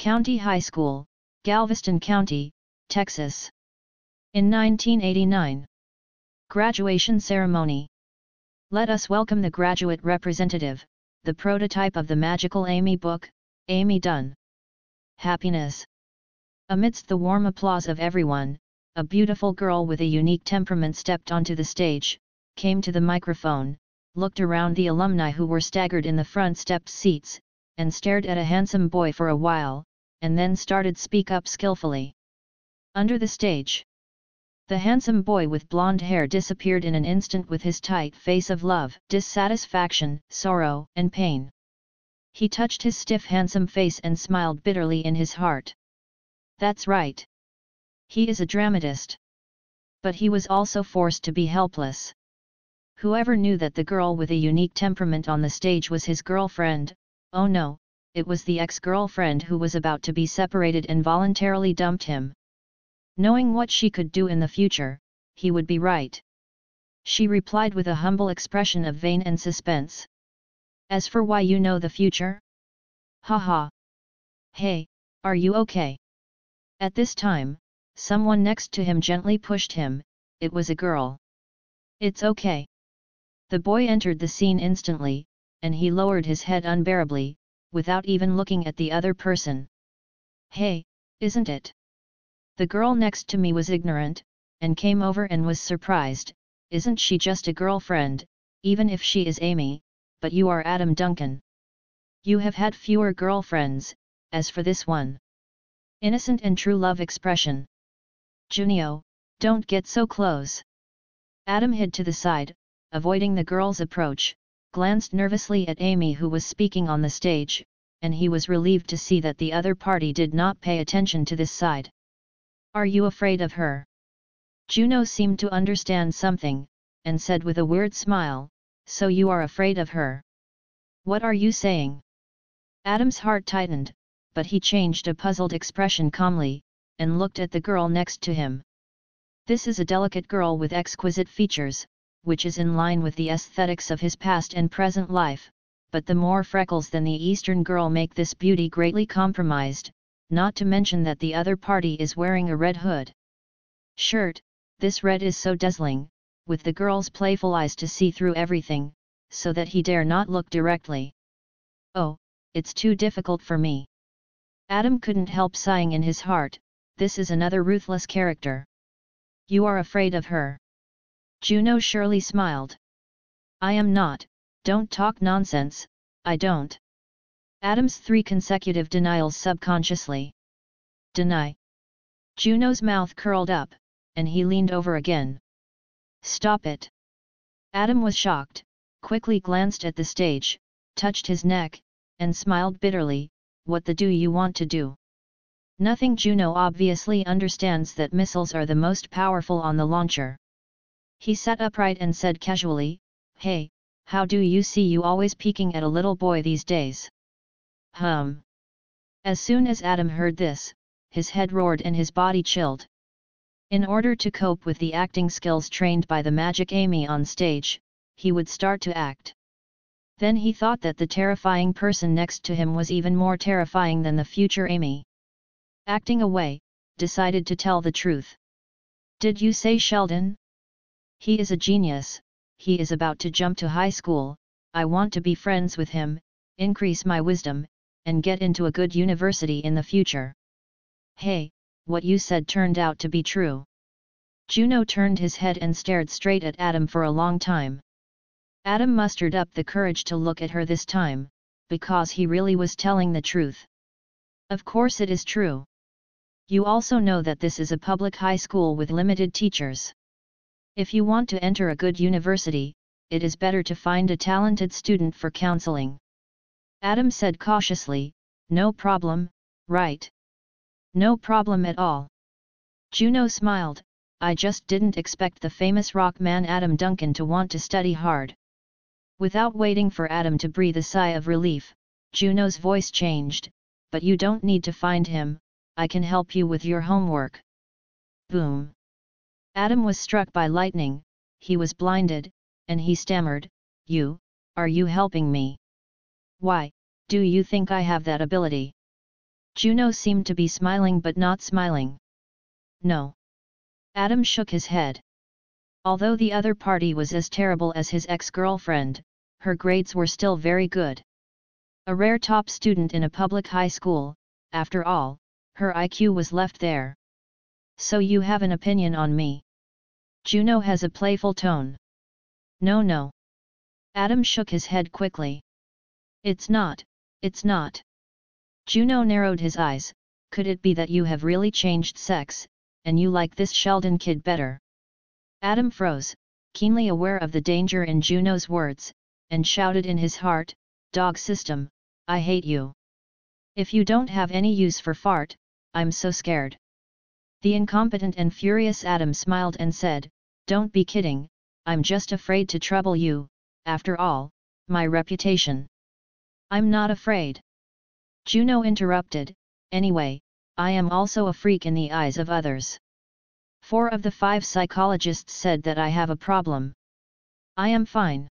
County High School, Galveston County, Texas. In 1989. Graduation Ceremony Let us welcome the graduate representative, the prototype of the magical Amy book, Amy Dunn. Happiness Amidst the warm applause of everyone, a beautiful girl with a unique temperament stepped onto the stage, came to the microphone, looked around the alumni who were staggered in the front stepped seats, and stared at a handsome boy for a while, and then started speak up skillfully. Under the stage. The handsome boy with blonde hair disappeared in an instant with his tight face of love, dissatisfaction, sorrow, and pain. He touched his stiff handsome face and smiled bitterly in his heart. That's right. He is a dramatist. But he was also forced to be helpless. Whoever knew that the girl with a unique temperament on the stage was his girlfriend, oh no, it was the ex-girlfriend who was about to be separated and voluntarily dumped him. Knowing what she could do in the future, he would be right. She replied with a humble expression of vain and suspense. As for why you know the future? Ha ha! Hey, are you okay? At this time, someone next to him gently pushed him, it was a girl. It's okay. The boy entered the scene instantly, and he lowered his head unbearably, without even looking at the other person. Hey, isn't it? The girl next to me was ignorant, and came over and was surprised, isn't she just a girlfriend, even if she is Amy, but you are Adam Duncan. You have had fewer girlfriends, as for this one. Innocent and true love expression. Juno, don't get so close. Adam hid to the side, avoiding the girl's approach, glanced nervously at Amy who was speaking on the stage, and he was relieved to see that the other party did not pay attention to this side. Are you afraid of her? Juno seemed to understand something, and said with a weird smile, so you are afraid of her. What are you saying? Adam's heart tightened, but he changed a puzzled expression calmly, and looked at the girl next to him. This is a delicate girl with exquisite features, which is in line with the aesthetics of his past and present life, but the more freckles than the Eastern girl make this beauty greatly compromised, not to mention that the other party is wearing a red hood. Shirt, this red is so dazzling, with the girl's playful eyes to see through everything, so that he dare not look directly. Oh, it's too difficult for me. Adam couldn't help sighing in his heart, this is another ruthless character. You are afraid of her. Juno surely smiled. I am not, don't talk nonsense, I don't. Adam's three consecutive denials subconsciously. Deny. Juno's mouth curled up, and he leaned over again. Stop it! Adam was shocked, quickly glanced at the stage, touched his neck, and smiled bitterly, what the do you want to do? Nothing Juno obviously understands that missiles are the most powerful on the launcher. He sat upright and said casually, Hey, how do you see you always peeking at a little boy these days? Hum. As soon as Adam heard this, his head roared and his body chilled. In order to cope with the acting skills trained by the magic Amy on stage, he would start to act. Then he thought that the terrifying person next to him was even more terrifying than the future Amy. Acting away, decided to tell the truth. Did you say Sheldon? He is a genius, he is about to jump to high school, I want to be friends with him, increase my wisdom, and get into a good university in the future. Hey, what you said turned out to be true. Juno turned his head and stared straight at Adam for a long time. Adam mustered up the courage to look at her this time, because he really was telling the truth. Of course it is true. You also know that this is a public high school with limited teachers. If you want to enter a good university, it is better to find a talented student for counseling. Adam said cautiously, no problem, right? No problem at all. Juno smiled, I just didn't expect the famous rock man Adam Duncan to want to study hard. Without waiting for Adam to breathe a sigh of relief, Juno's voice changed, but you don't need to find him, I can help you with your homework. Boom. Adam was struck by lightning, he was blinded, and he stammered, You, are you helping me? Why, do you think I have that ability? Juno seemed to be smiling but not smiling. No. Adam shook his head. Although the other party was as terrible as his ex-girlfriend, her grades were still very good. A rare top student in a public high school, after all, her IQ was left there. So you have an opinion on me? Juno has a playful tone. No no. Adam shook his head quickly. It's not, it's not. Juno narrowed his eyes, could it be that you have really changed sex, and you like this Sheldon kid better? Adam froze, keenly aware of the danger in Juno's words, and shouted in his heart, Dog system, I hate you. If you don't have any use for fart, I'm so scared. The incompetent and furious Adam smiled and said, Don't be kidding, I'm just afraid to trouble you, after all, my reputation. I'm not afraid. Juno interrupted, anyway, I am also a freak in the eyes of others. Four of the five psychologists said that I have a problem. I am fine.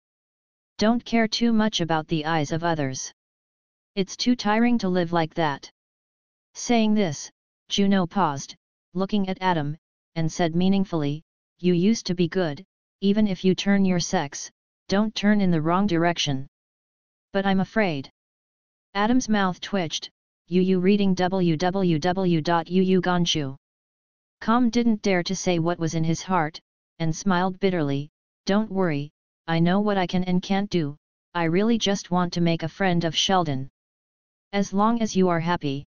Don't care too much about the eyes of others. It's too tiring to live like that. Saying this, Juno paused, looking at Adam, and said meaningfully, You used to be good, even if you turn your sex, don't turn in the wrong direction. But I'm afraid. Adam's mouth twitched, Yu reading www.yuuganshu. Com didn't dare to say what was in his heart, and smiled bitterly, Don't worry, I know what I can and can't do, I really just want to make a friend of Sheldon. As long as you are happy.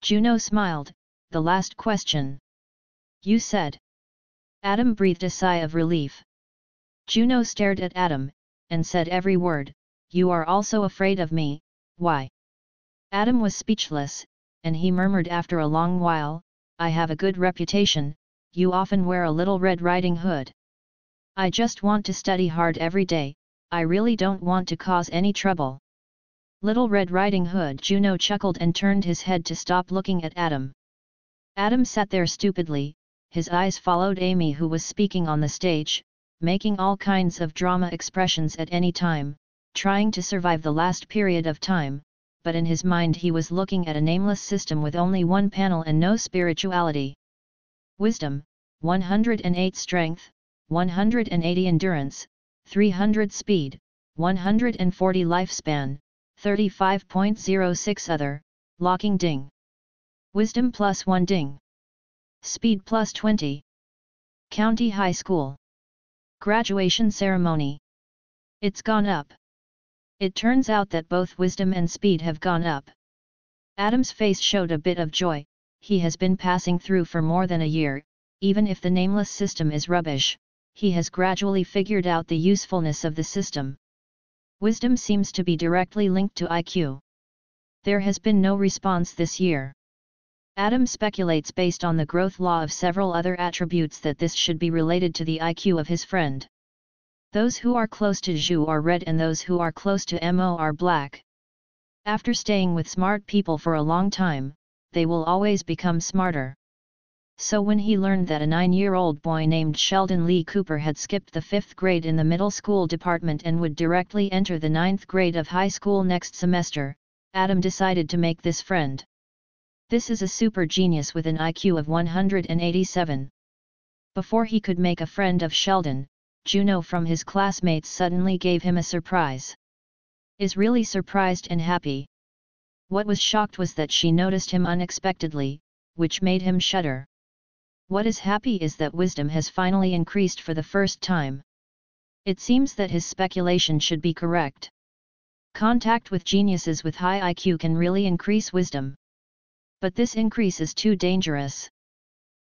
Juno smiled, the last question. You said. Adam breathed a sigh of relief. Juno stared at Adam, and said every word, You are also afraid of me, why? Adam was speechless, and he murmured after a long while, I have a good reputation, you often wear a little Red Riding Hood. I just want to study hard every day, I really don't want to cause any trouble. Little Red Riding Hood Juno chuckled and turned his head to stop looking at Adam. Adam sat there stupidly, his eyes followed Amy who was speaking on the stage, making all kinds of drama expressions at any time, trying to survive the last period of time, but in his mind he was looking at a nameless system with only one panel and no spirituality. Wisdom, 108 Strength, 180 Endurance, 300 Speed, 140 Lifespan, 35.06 Other, Locking Ding. Wisdom plus 1 Ding. Speed plus 20. County High School. Graduation Ceremony. It's gone up. It turns out that both wisdom and speed have gone up. Adam's face showed a bit of joy, he has been passing through for more than a year, even if the nameless system is rubbish, he has gradually figured out the usefulness of the system. Wisdom seems to be directly linked to IQ. There has been no response this year. Adam speculates based on the growth law of several other attributes that this should be related to the IQ of his friend. Those who are close to Zhu are red and those who are close to Mo are black. After staying with smart people for a long time, they will always become smarter. So when he learned that a nine-year-old boy named Sheldon Lee Cooper had skipped the fifth grade in the middle school department and would directly enter the ninth grade of high school next semester, Adam decided to make this friend. This is a super genius with an IQ of 187. Before he could make a friend of Sheldon, Juno from his classmates suddenly gave him a surprise. Is really surprised and happy. What was shocked was that she noticed him unexpectedly, which made him shudder. What is happy is that wisdom has finally increased for the first time. It seems that his speculation should be correct. Contact with geniuses with high IQ can really increase wisdom. But this increase is too dangerous.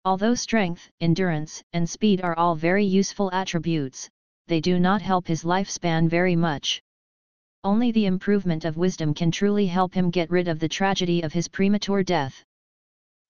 Although strength, endurance, and speed are all very useful attributes, they do not help his lifespan very much. Only the improvement of wisdom can truly help him get rid of the tragedy of his premature death.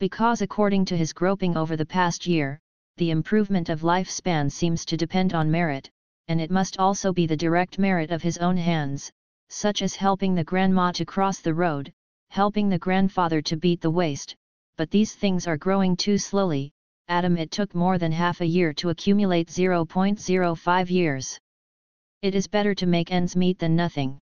Because according to his groping over the past year, the improvement of lifespan seems to depend on merit, and it must also be the direct merit of his own hands, such as helping the grandma to cross the road, helping the grandfather to beat the waste, but these things are growing too slowly, Adam it took more than half a year to accumulate 0.05 years. It is better to make ends meet than nothing.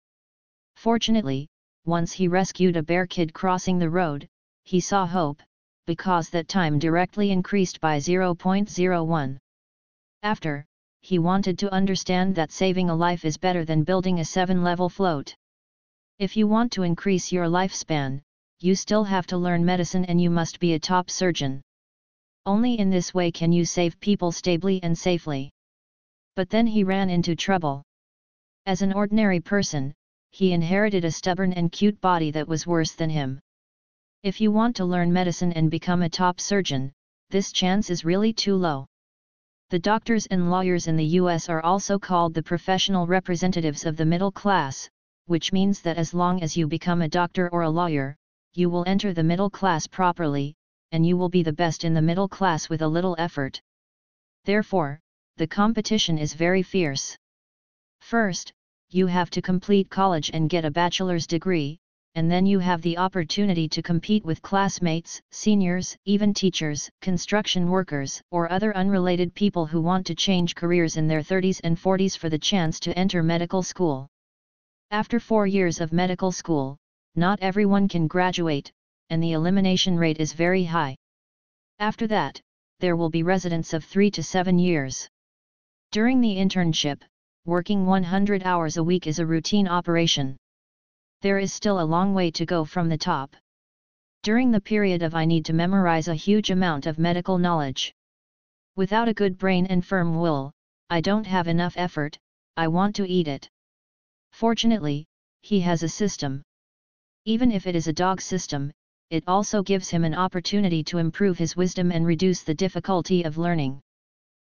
Fortunately, once he rescued a bear kid crossing the road, he saw hope, because that time directly increased by 0.01. After, he wanted to understand that saving a life is better than building a 7-level float. If you want to increase your lifespan, you still have to learn medicine and you must be a top surgeon. Only in this way can you save people stably and safely. But then he ran into trouble. As an ordinary person, he inherited a stubborn and cute body that was worse than him. If you want to learn medicine and become a top surgeon, this chance is really too low. The doctors and lawyers in the US are also called the professional representatives of the middle class, which means that as long as you become a doctor or a lawyer, you will enter the middle class properly, and you will be the best in the middle class with a little effort. Therefore, the competition is very fierce. First, you have to complete college and get a bachelor's degree, and then you have the opportunity to compete with classmates, seniors, even teachers, construction workers, or other unrelated people who want to change careers in their 30s and 40s for the chance to enter medical school. After four years of medical school, not everyone can graduate, and the elimination rate is very high. After that, there will be residence of 3 to 7 years. During the internship, working 100 hours a week is a routine operation there is still a long way to go from the top. During the period of I need to memorize a huge amount of medical knowledge. Without a good brain and firm will, I don't have enough effort, I want to eat it. Fortunately, he has a system. Even if it is a dog system, it also gives him an opportunity to improve his wisdom and reduce the difficulty of learning.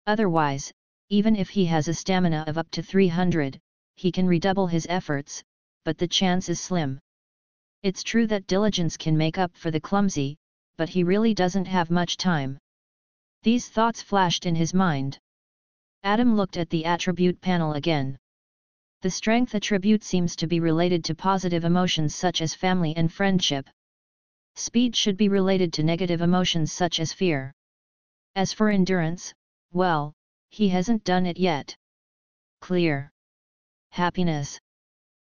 Otherwise, even if he has a stamina of up to 300, he can redouble his efforts, but the chance is slim. It's true that diligence can make up for the clumsy, but he really doesn't have much time. These thoughts flashed in his mind. Adam looked at the attribute panel again. The strength attribute seems to be related to positive emotions such as family and friendship. Speed should be related to negative emotions such as fear. As for endurance, well, he hasn't done it yet. Clear. Happiness.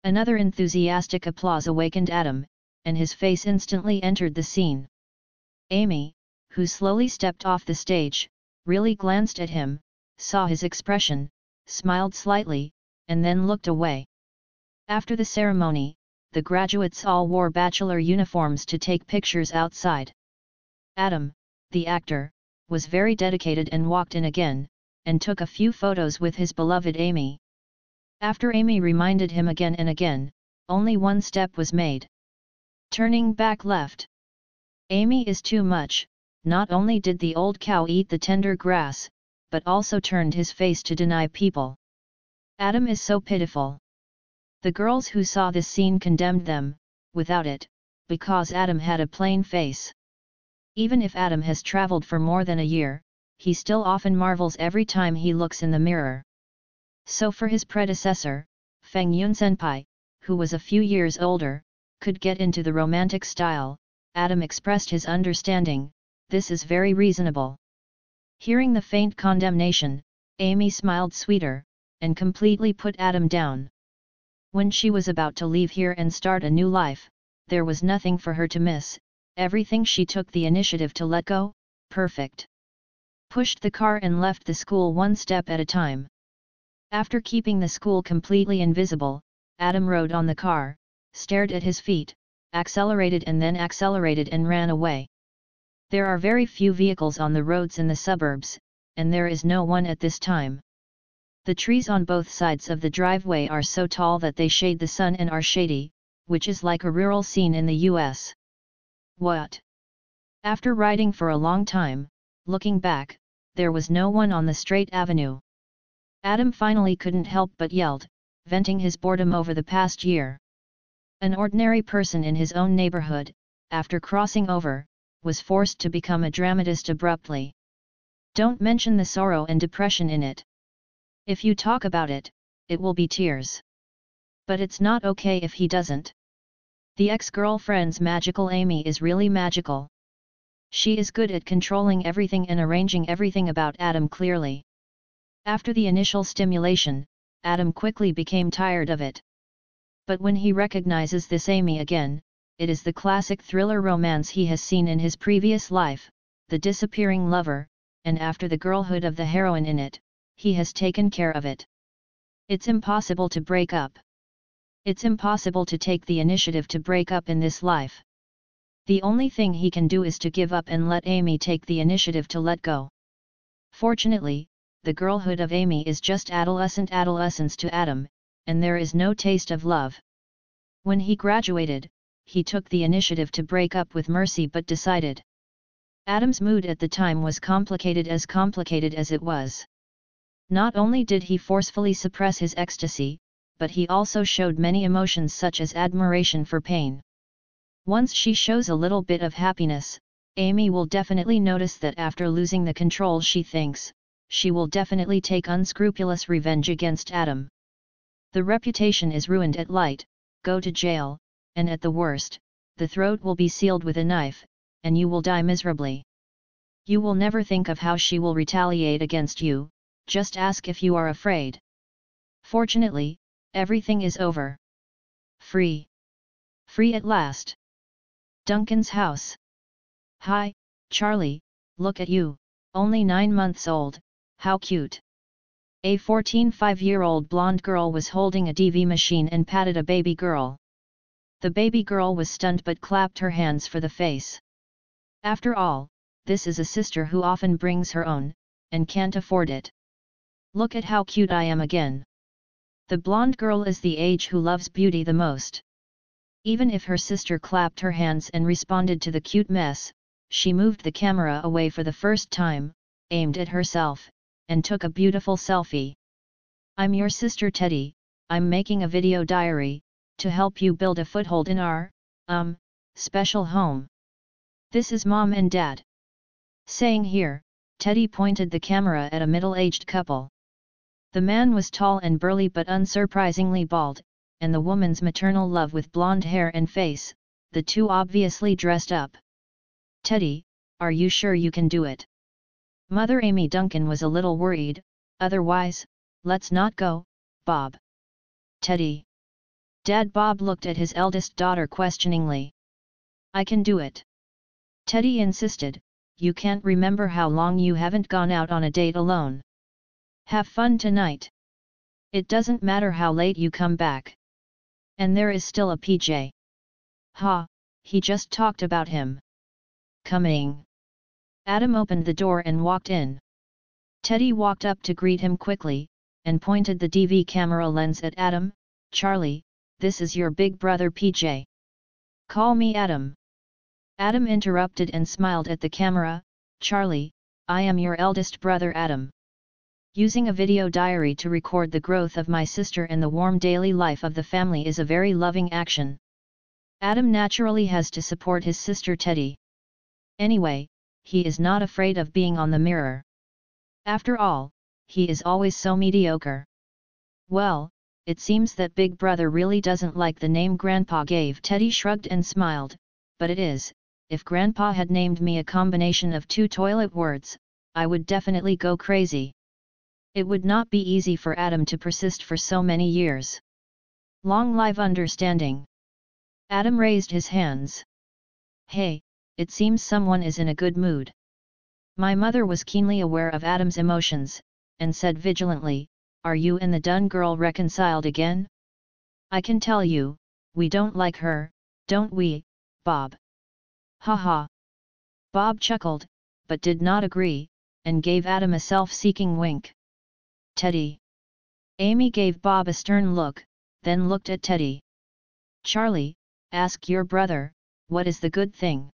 Another enthusiastic applause awakened Adam, and his face instantly entered the scene. Amy, who slowly stepped off the stage, really glanced at him, saw his expression, smiled slightly, and then looked away. After the ceremony, the graduates all wore bachelor uniforms to take pictures outside. Adam, the actor, was very dedicated and walked in again, and took a few photos with his beloved Amy. After Amy reminded him again and again, only one step was made. Turning back left. Amy is too much, not only did the old cow eat the tender grass, but also turned his face to deny people. Adam is so pitiful. The girls who saw this scene condemned them, without it, because Adam had a plain face. Even if Adam has traveled for more than a year, he still often marvels every time he looks in the mirror. So for his predecessor, Feng Yun Senpai, who was a few years older, could get into the romantic style, Adam expressed his understanding, this is very reasonable. Hearing the faint condemnation, Amy smiled sweeter, and completely put Adam down. When she was about to leave here and start a new life, there was nothing for her to miss, everything she took the initiative to let go, perfect. Pushed the car and left the school one step at a time. After keeping the school completely invisible, Adam rode on the car, stared at his feet, accelerated and then accelerated and ran away. There are very few vehicles on the roads in the suburbs, and there is no one at this time. The trees on both sides of the driveway are so tall that they shade the sun and are shady, which is like a rural scene in the US. What? After riding for a long time, looking back, there was no one on the straight avenue. Adam finally couldn't help but yelled, venting his boredom over the past year. An ordinary person in his own neighborhood, after crossing over, was forced to become a dramatist abruptly. Don't mention the sorrow and depression in it. If you talk about it, it will be tears. But it's not okay if he doesn't. The ex-girlfriend's magical Amy is really magical. She is good at controlling everything and arranging everything about Adam clearly. After the initial stimulation, Adam quickly became tired of it. But when he recognizes this Amy again, it is the classic thriller romance he has seen in his previous life, The Disappearing Lover, and after the girlhood of the heroine in it, he has taken care of it. It's impossible to break up. It's impossible to take the initiative to break up in this life. The only thing he can do is to give up and let Amy take the initiative to let go. Fortunately, the girlhood of Amy is just adolescent adolescence to Adam, and there is no taste of love. When he graduated, he took the initiative to break up with Mercy but decided. Adam's mood at the time was complicated as complicated as it was. Not only did he forcefully suppress his ecstasy, but he also showed many emotions such as admiration for pain. Once she shows a little bit of happiness, Amy will definitely notice that after losing the control she thinks, she will definitely take unscrupulous revenge against Adam. The reputation is ruined at light, go to jail, and at the worst, the throat will be sealed with a knife, and you will die miserably. You will never think of how she will retaliate against you, just ask if you are afraid. Fortunately, everything is over. Free. Free at last. Duncan's house. Hi, Charlie, look at you, only nine months old, how cute. A 14 five-year-old blonde girl was holding a DV machine and patted a baby girl. The baby girl was stunned but clapped her hands for the face. After all, this is a sister who often brings her own, and can't afford it. Look at how cute I am again. The blonde girl is the age who loves beauty the most. Even if her sister clapped her hands and responded to the cute mess, she moved the camera away for the first time, aimed at herself, and took a beautiful selfie. I'm your sister Teddy, I'm making a video diary, to help you build a foothold in our, um, special home. This is mom and dad. Saying here, Teddy pointed the camera at a middle-aged couple. The man was tall and burly but unsurprisingly bald, and the woman's maternal love with blonde hair and face, the two obviously dressed up. Teddy, are you sure you can do it? Mother Amy Duncan was a little worried, otherwise, let's not go, Bob. Teddy. Dad Bob looked at his eldest daughter questioningly. I can do it. Teddy insisted, you can't remember how long you haven't gone out on a date alone. Have fun tonight. It doesn't matter how late you come back. And there is still a PJ. Ha, he just talked about him. Coming. Adam opened the door and walked in. Teddy walked up to greet him quickly, and pointed the DV camera lens at Adam, Charlie, this is your big brother PJ. Call me Adam. Adam interrupted and smiled at the camera, Charlie, I am your eldest brother Adam. Using a video diary to record the growth of my sister and the warm daily life of the family is a very loving action. Adam naturally has to support his sister Teddy. Anyway, he is not afraid of being on the mirror. After all, he is always so mediocre. Well, it seems that Big Brother really doesn't like the name Grandpa gave. Teddy shrugged and smiled, but it is, if Grandpa had named me a combination of two toilet words, I would definitely go crazy. It would not be easy for Adam to persist for so many years. Long live understanding. Adam raised his hands. Hey, it seems someone is in a good mood. My mother was keenly aware of Adam's emotions, and said vigilantly, are you and the Dunn girl reconciled again? I can tell you, we don't like her, don't we, Bob? Ha ha. Bob chuckled, but did not agree, and gave Adam a self-seeking wink. Teddy. Amy gave Bob a stern look, then looked at Teddy. Charlie, ask your brother, what is the good thing?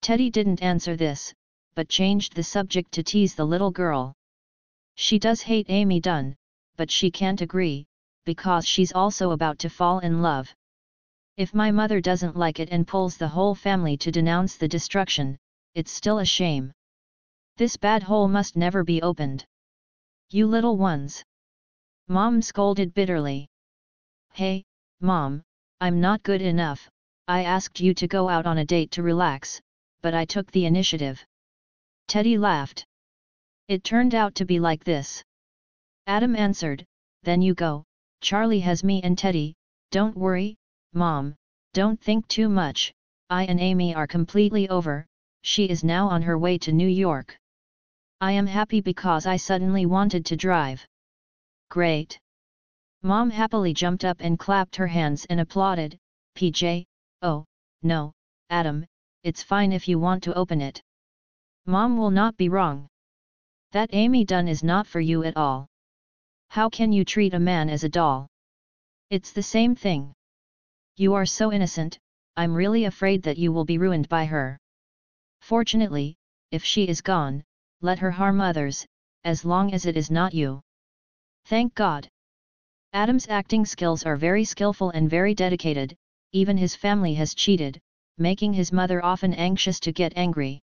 Teddy didn't answer this, but changed the subject to tease the little girl. She does hate Amy Dunn, but she can't agree, because she's also about to fall in love. If my mother doesn't like it and pulls the whole family to denounce the destruction, it's still a shame. This bad hole must never be opened. You little ones! Mom scolded bitterly. Hey, Mom, I'm not good enough, I asked you to go out on a date to relax, but I took the initiative. Teddy laughed. It turned out to be like this. Adam answered, then you go, Charlie has me and Teddy, don't worry, Mom, Don't think too much, I and Amy are completely over, she is now on her way to New York. I am happy because I suddenly wanted to drive. Great! Mom happily jumped up and clapped her hands and applauded, PJ, oh, no, Adam, it's fine if you want to open it. Mom will not be wrong. That Amy Dunn is not for you at all. How can you treat a man as a doll? It's the same thing. You are so innocent, I'm really afraid that you will be ruined by her. Fortunately, if she is gone, let her harm others, as long as it is not you. Thank God. Adam's acting skills are very skillful and very dedicated, even his family has cheated, making his mother often anxious to get angry.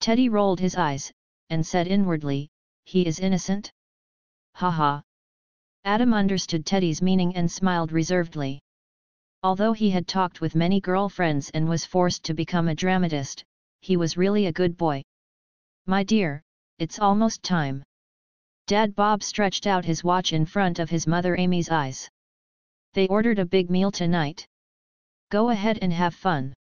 Teddy rolled his eyes, and said inwardly, he is innocent? Ha ha! Adam understood Teddy's meaning and smiled reservedly. Although he had talked with many girlfriends and was forced to become a dramatist, he was really a good boy. My dear, it's almost time. Dad Bob stretched out his watch in front of his mother Amy's eyes. They ordered a big meal tonight. Go ahead and have fun.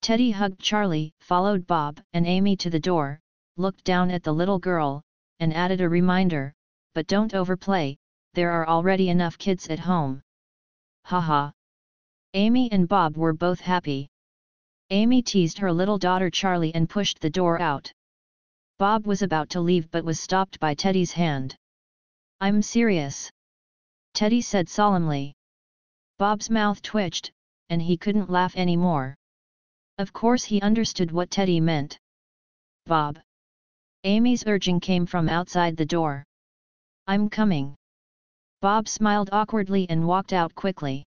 Teddy hugged Charlie, followed Bob and Amy to the door, looked down at the little girl, and added a reminder, but don't overplay, there are already enough kids at home. Haha. Amy and Bob were both happy. Amy teased her little daughter Charlie and pushed the door out. Bob was about to leave but was stopped by Teddy's hand. I'm serious. Teddy said solemnly. Bob's mouth twitched, and he couldn't laugh anymore. Of course he understood what Teddy meant. Bob. Amy's urging came from outside the door. I'm coming. Bob smiled awkwardly and walked out quickly.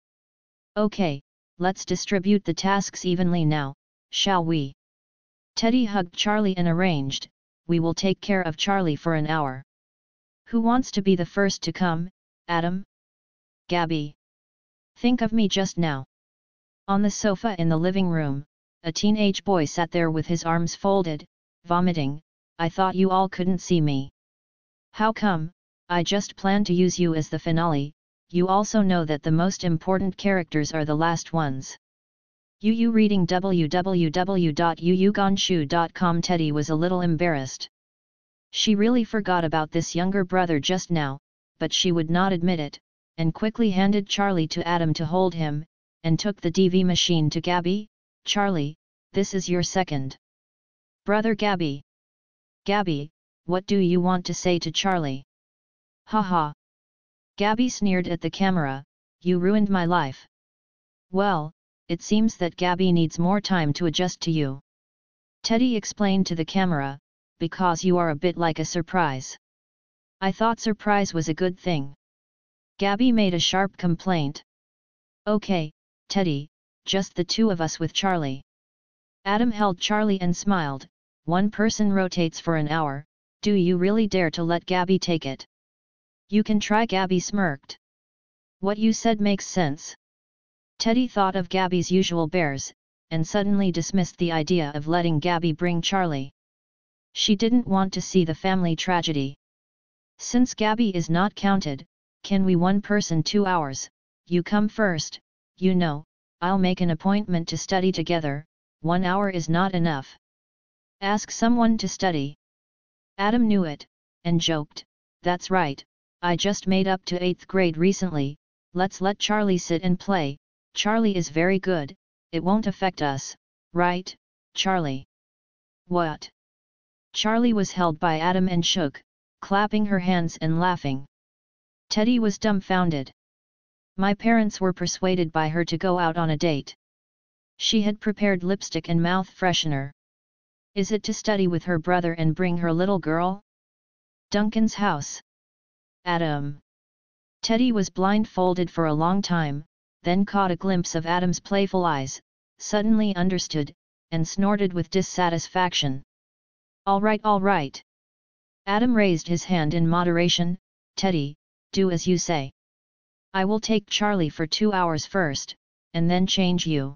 Okay, let's distribute the tasks evenly now, shall we? Teddy hugged Charlie and arranged, we will take care of Charlie for an hour. Who wants to be the first to come, Adam? Gabby. Think of me just now. On the sofa in the living room, a teenage boy sat there with his arms folded, vomiting, I thought you all couldn't see me. How come, I just planned to use you as the finale, you also know that the most important characters are the last ones. Yu reading www.yuyuganshu.com Teddy was a little embarrassed. She really forgot about this younger brother just now, but she would not admit it, and quickly handed Charlie to Adam to hold him, and took the DV machine to Gabby, Charlie, this is your second. Brother Gabby. Gabby, what do you want to say to Charlie? Ha ha. Gabby sneered at the camera, you ruined my life. Well, it seems that Gabby needs more time to adjust to you. Teddy explained to the camera, because you are a bit like a surprise. I thought surprise was a good thing. Gabby made a sharp complaint. Okay, Teddy, just the two of us with Charlie. Adam held Charlie and smiled, one person rotates for an hour, do you really dare to let Gabby take it? You can try Gabby smirked. What you said makes sense. Teddy thought of Gabby's usual bears, and suddenly dismissed the idea of letting Gabby bring Charlie. She didn't want to see the family tragedy. Since Gabby is not counted, can we one person two hours, you come first, you know, I'll make an appointment to study together, one hour is not enough. Ask someone to study. Adam knew it, and joked, that's right, I just made up to 8th grade recently, let's let Charlie sit and play, Charlie is very good, it won't affect us, right, Charlie? What? Charlie was held by Adam and shook, clapping her hands and laughing. Teddy was dumbfounded. My parents were persuaded by her to go out on a date. She had prepared lipstick and mouth freshener. Is it to study with her brother and bring her little girl? Duncan's house. Adam. Teddy was blindfolded for a long time, then caught a glimpse of Adam's playful eyes, suddenly understood, and snorted with dissatisfaction. All right all right. Adam raised his hand in moderation, Teddy, do as you say. I will take Charlie for two hours first, and then change you.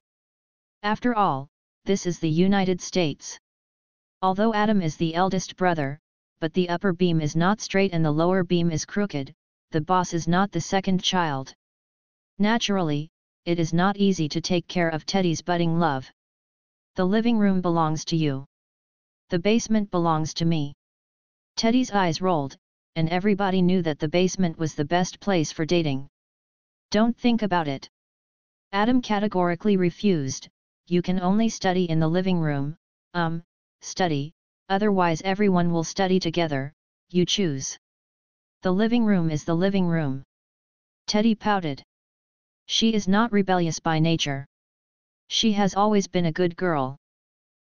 After all, this is the United States. Although Adam is the eldest brother, but the upper beam is not straight and the lower beam is crooked, the boss is not the second child. Naturally, it is not easy to take care of Teddy's budding love. The living room belongs to you. The basement belongs to me. Teddy's eyes rolled, and everybody knew that the basement was the best place for dating. Don't think about it. Adam categorically refused, you can only study in the living room, um, study, otherwise everyone will study together, you choose. The living room is the living room. Teddy pouted. She is not rebellious by nature. She has always been a good girl.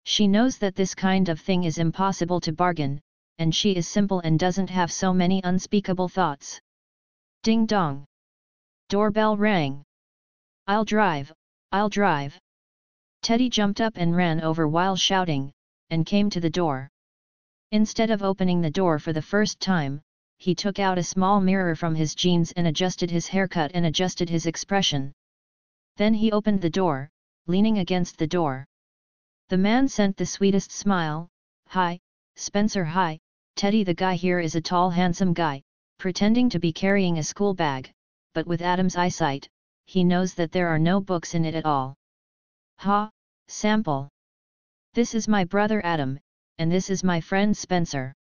She knows that this kind of thing is impossible to bargain, and she is simple and doesn't have so many unspeakable thoughts. Ding dong. Doorbell rang. I'll drive, I'll drive. Teddy jumped up and ran over while shouting, and came to the door. Instead of opening the door for the first time, he took out a small mirror from his jeans and adjusted his haircut and adjusted his expression. Then he opened the door, leaning against the door. The man sent the sweetest smile, Hi, Spencer hi, Teddy the guy here is a tall handsome guy, pretending to be carrying a school bag, but with Adam's eyesight, he knows that there are no books in it at all. Ha, sample. This is my brother Adam, and this is my friend Spencer.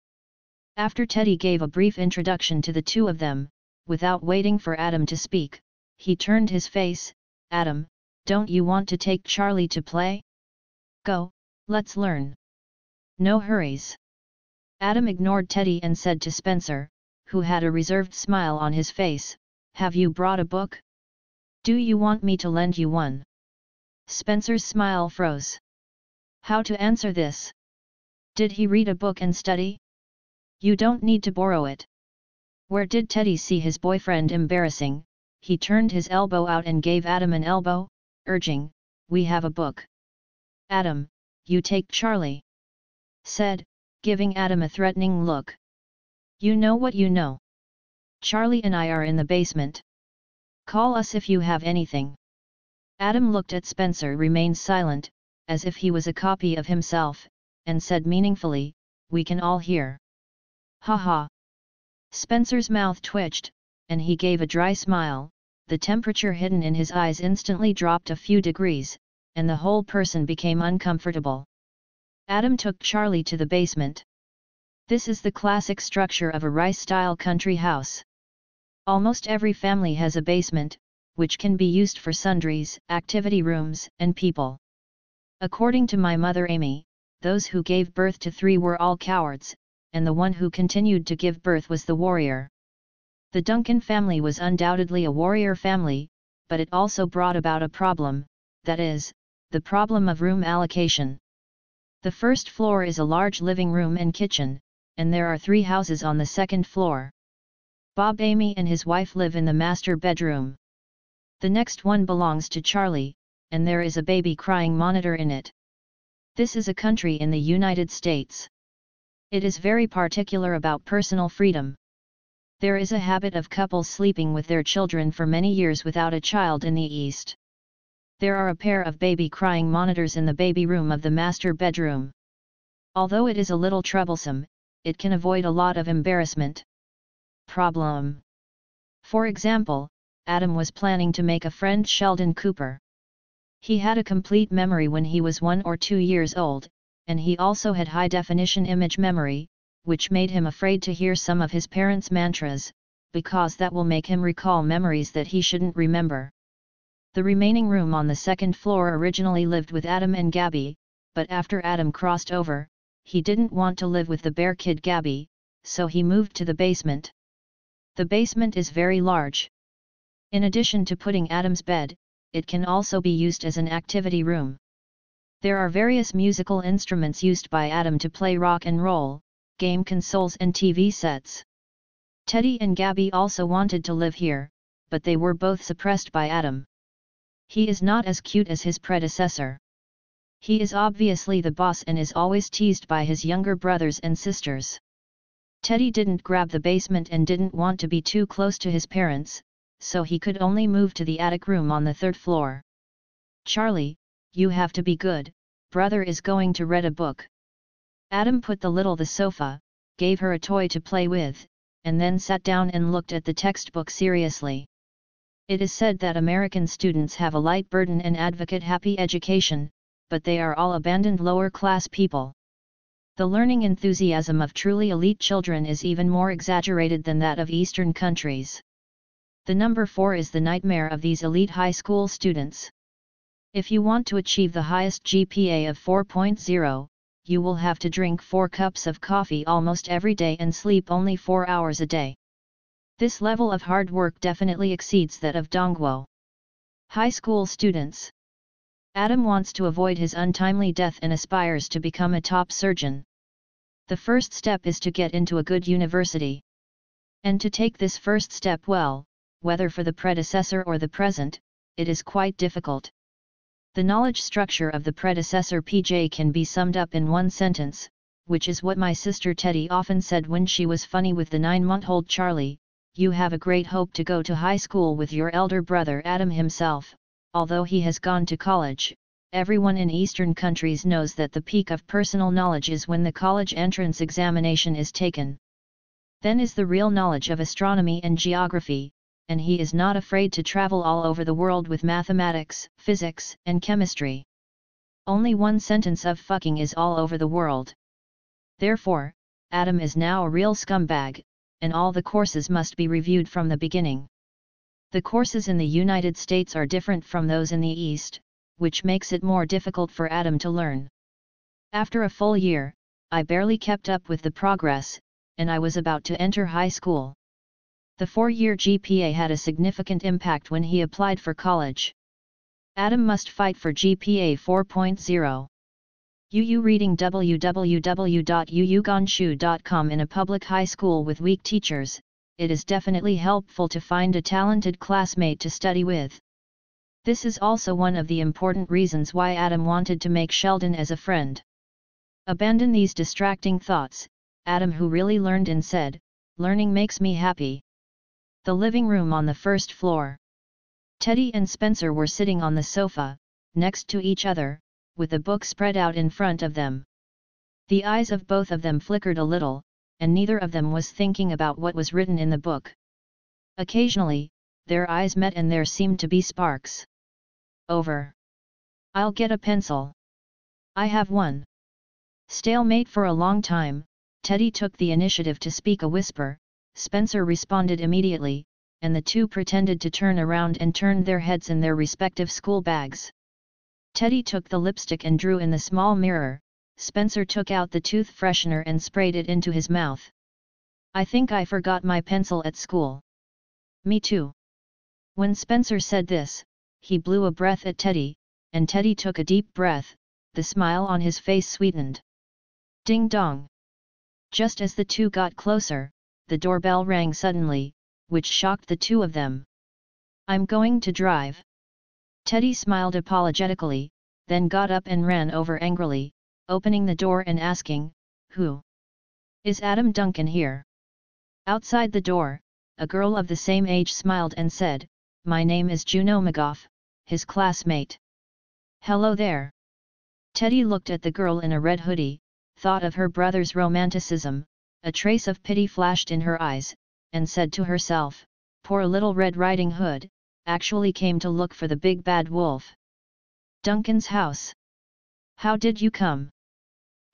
After Teddy gave a brief introduction to the two of them, without waiting for Adam to speak, he turned his face, Adam, don't you want to take Charlie to play? Go, let's learn. No hurries. Adam ignored Teddy and said to Spencer, who had a reserved smile on his face, Have you brought a book? Do you want me to lend you one? Spencer's smile froze. How to answer this? Did he read a book and study? You don't need to borrow it. Where did Teddy see his boyfriend embarrassing? He turned his elbow out and gave Adam an elbow, urging, We have a book. Adam, you take Charlie. Said, giving Adam a threatening look. You know what you know. Charlie and I are in the basement. Call us if you have anything. Adam looked at Spencer remained silent, as if he was a copy of himself, and said meaningfully, We can all hear. Ha ha! Spencer's mouth twitched, and he gave a dry smile, the temperature hidden in his eyes instantly dropped a few degrees, and the whole person became uncomfortable. Adam took Charlie to the basement. This is the classic structure of a rice-style country house. Almost every family has a basement, which can be used for sundries, activity rooms, and people. According to my mother Amy, those who gave birth to three were all cowards, and the one who continued to give birth was the warrior. The Duncan family was undoubtedly a warrior family, but it also brought about a problem, that is, the problem of room allocation. The first floor is a large living room and kitchen, and there are three houses on the second floor. Bob Amy and his wife live in the master bedroom. The next one belongs to Charlie, and there is a baby crying monitor in it. This is a country in the United States. It is very particular about personal freedom. There is a habit of couples sleeping with their children for many years without a child in the East. There are a pair of baby crying monitors in the baby room of the master bedroom. Although it is a little troublesome, it can avoid a lot of embarrassment. Problem. For example, Adam was planning to make a friend Sheldon Cooper. He had a complete memory when he was one or two years old, and he also had high-definition image memory, which made him afraid to hear some of his parents' mantras, because that will make him recall memories that he shouldn't remember. The remaining room on the second floor originally lived with Adam and Gabby, but after Adam crossed over, he didn't want to live with the bear kid Gabby, so he moved to the basement. The basement is very large. In addition to putting Adam's bed, it can also be used as an activity room. There are various musical instruments used by Adam to play rock and roll, game consoles and TV sets. Teddy and Gabby also wanted to live here, but they were both suppressed by Adam. He is not as cute as his predecessor. He is obviously the boss and is always teased by his younger brothers and sisters. Teddy didn't grab the basement and didn't want to be too close to his parents, so he could only move to the attic room on the third floor. Charlie, you have to be good, brother is going to read a book. Adam put the little the sofa, gave her a toy to play with, and then sat down and looked at the textbook seriously. It is said that American students have a light burden and advocate happy education, but they are all abandoned lower class people. The learning enthusiasm of truly elite children is even more exaggerated than that of Eastern countries. The number 4 is the nightmare of these elite high school students. If you want to achieve the highest GPA of 4.0, you will have to drink 4 cups of coffee almost every day and sleep only 4 hours a day. This level of hard work definitely exceeds that of Dongguo. High school students. Adam wants to avoid his untimely death and aspires to become a top surgeon. The first step is to get into a good university. And to take this first step well, whether for the predecessor or the present, it is quite difficult. The knowledge structure of the predecessor PJ can be summed up in one sentence, which is what my sister Teddy often said when she was funny with the nine-month-old Charlie, you have a great hope to go to high school with your elder brother Adam himself, although he has gone to college. Everyone in Eastern countries knows that the peak of personal knowledge is when the college entrance examination is taken. Then is the real knowledge of astronomy and geography, and he is not afraid to travel all over the world with mathematics, physics, and chemistry. Only one sentence of fucking is all over the world. Therefore, Adam is now a real scumbag, and all the courses must be reviewed from the beginning. The courses in the United States are different from those in the East, which makes it more difficult for Adam to learn. After a full year, I barely kept up with the progress, and I was about to enter high school. The four-year GPA had a significant impact when he applied for college. Adam must fight for GPA 4.0. UU reading www.uugonshu.com in a public high school with weak teachers, it is definitely helpful to find a talented classmate to study with. This is also one of the important reasons why Adam wanted to make Sheldon as a friend. Abandon these distracting thoughts, Adam who really learned and said, learning makes me happy. The living room on the first floor. Teddy and Spencer were sitting on the sofa, next to each other, with a book spread out in front of them. The eyes of both of them flickered a little, and neither of them was thinking about what was written in the book. Occasionally, their eyes met and there seemed to be sparks. Over. I'll get a pencil. I have one. Stalemate for a long time, Teddy took the initiative to speak a whisper, Spencer responded immediately, and the two pretended to turn around and turned their heads in their respective school bags. Teddy took the lipstick and drew in the small mirror, Spencer took out the tooth freshener and sprayed it into his mouth. I think I forgot my pencil at school. Me too. When Spencer said this, he blew a breath at Teddy, and Teddy took a deep breath, the smile on his face sweetened. Ding dong! Just as the two got closer, the doorbell rang suddenly, which shocked the two of them. I'm going to drive. Teddy smiled apologetically, then got up and ran over angrily, opening the door and asking, Who? Is Adam Duncan here? Outside the door, a girl of the same age smiled and said, My name is Juno Magoff, his classmate. Hello there. Teddy looked at the girl in a red hoodie, thought of her brother's romanticism, a trace of pity flashed in her eyes, and said to herself, Poor little Red Riding Hood, actually came to look for the big bad wolf. Duncan's house. How did you come?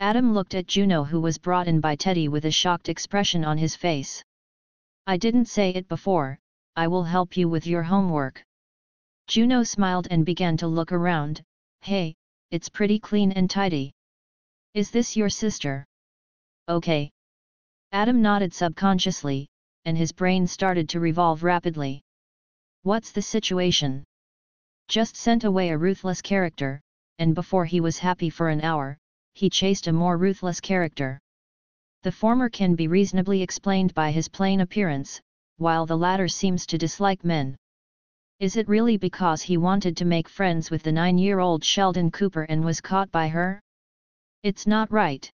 Adam looked at Juno who was brought in by Teddy with a shocked expression on his face. I didn't say it before, I will help you with your homework. Juno smiled and began to look around, hey, it's pretty clean and tidy. Is this your sister? Okay. Adam nodded subconsciously, and his brain started to revolve rapidly. What's the situation? Just sent away a ruthless character, and before he was happy for an hour, he chased a more ruthless character. The former can be reasonably explained by his plain appearance, while the latter seems to dislike men. Is it really because he wanted to make friends with the nine-year-old Sheldon Cooper and was caught by her? It's not right.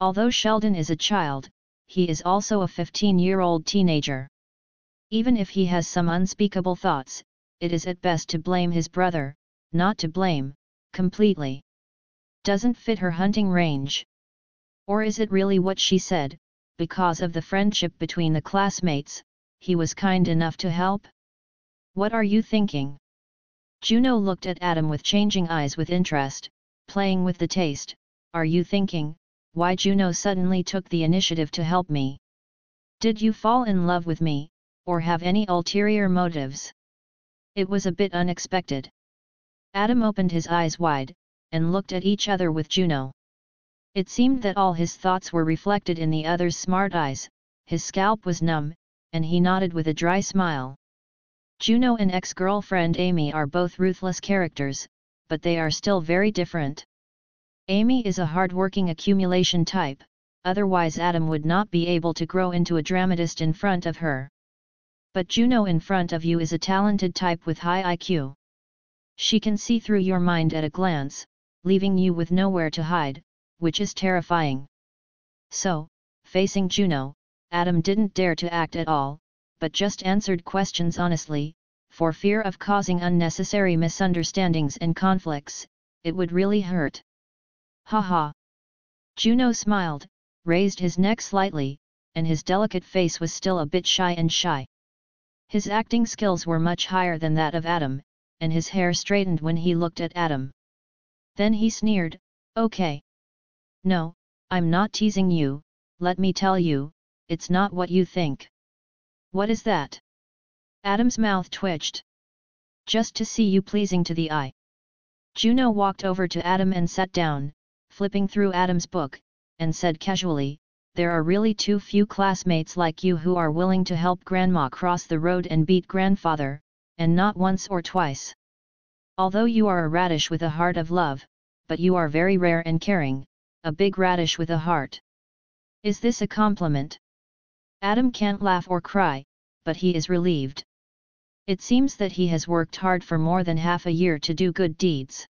Although Sheldon is a child, he is also a 15-year-old teenager. Even if he has some unspeakable thoughts, it is at best to blame his brother, not to blame, completely. Doesn't fit her hunting range. Or is it really what she said, because of the friendship between the classmates, he was kind enough to help? What are you thinking? Juno looked at Adam with changing eyes with interest, playing with the taste, are you thinking, why Juno suddenly took the initiative to help me? Did you fall in love with me, or have any ulterior motives? It was a bit unexpected. Adam opened his eyes wide, and looked at each other with Juno. It seemed that all his thoughts were reflected in the other's smart eyes, his scalp was numb, and he nodded with a dry smile. Juno and ex-girlfriend Amy are both ruthless characters, but they are still very different. Amy is a hard-working accumulation type, otherwise Adam would not be able to grow into a dramatist in front of her. But Juno in front of you is a talented type with high IQ. She can see through your mind at a glance, leaving you with nowhere to hide, which is terrifying. So, facing Juno, Adam didn't dare to act at all, but just answered questions honestly, for fear of causing unnecessary misunderstandings and conflicts, it would really hurt. Ha ha! Juno smiled, raised his neck slightly, and his delicate face was still a bit shy and shy. His acting skills were much higher than that of Adam, and his hair straightened when he looked at Adam. Then he sneered, okay. No, I'm not teasing you, let me tell you, it's not what you think. What is that? Adam's mouth twitched. Just to see you pleasing to the eye. Juno walked over to Adam and sat down, flipping through Adam's book, and said casually, there are really too few classmates like you who are willing to help grandma cross the road and beat grandfather, and not once or twice. Although you are a radish with a heart of love, but you are very rare and caring, a big radish with a heart. Is this a compliment? Adam can't laugh or cry, but he is relieved. It seems that he has worked hard for more than half a year to do good deeds.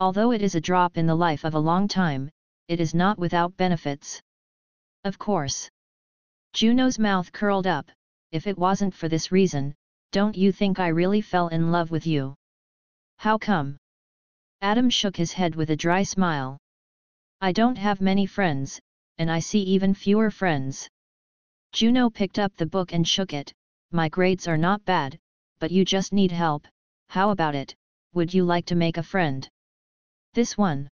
Although it is a drop in the life of a long time, it is not without benefits. Of course. Juno's mouth curled up, if it wasn't for this reason, don't you think I really fell in love with you? How come? Adam shook his head with a dry smile. I don't have many friends, and I see even fewer friends. Juno picked up the book and shook it, my grades are not bad, but you just need help, how about it, would you like to make a friend? This one.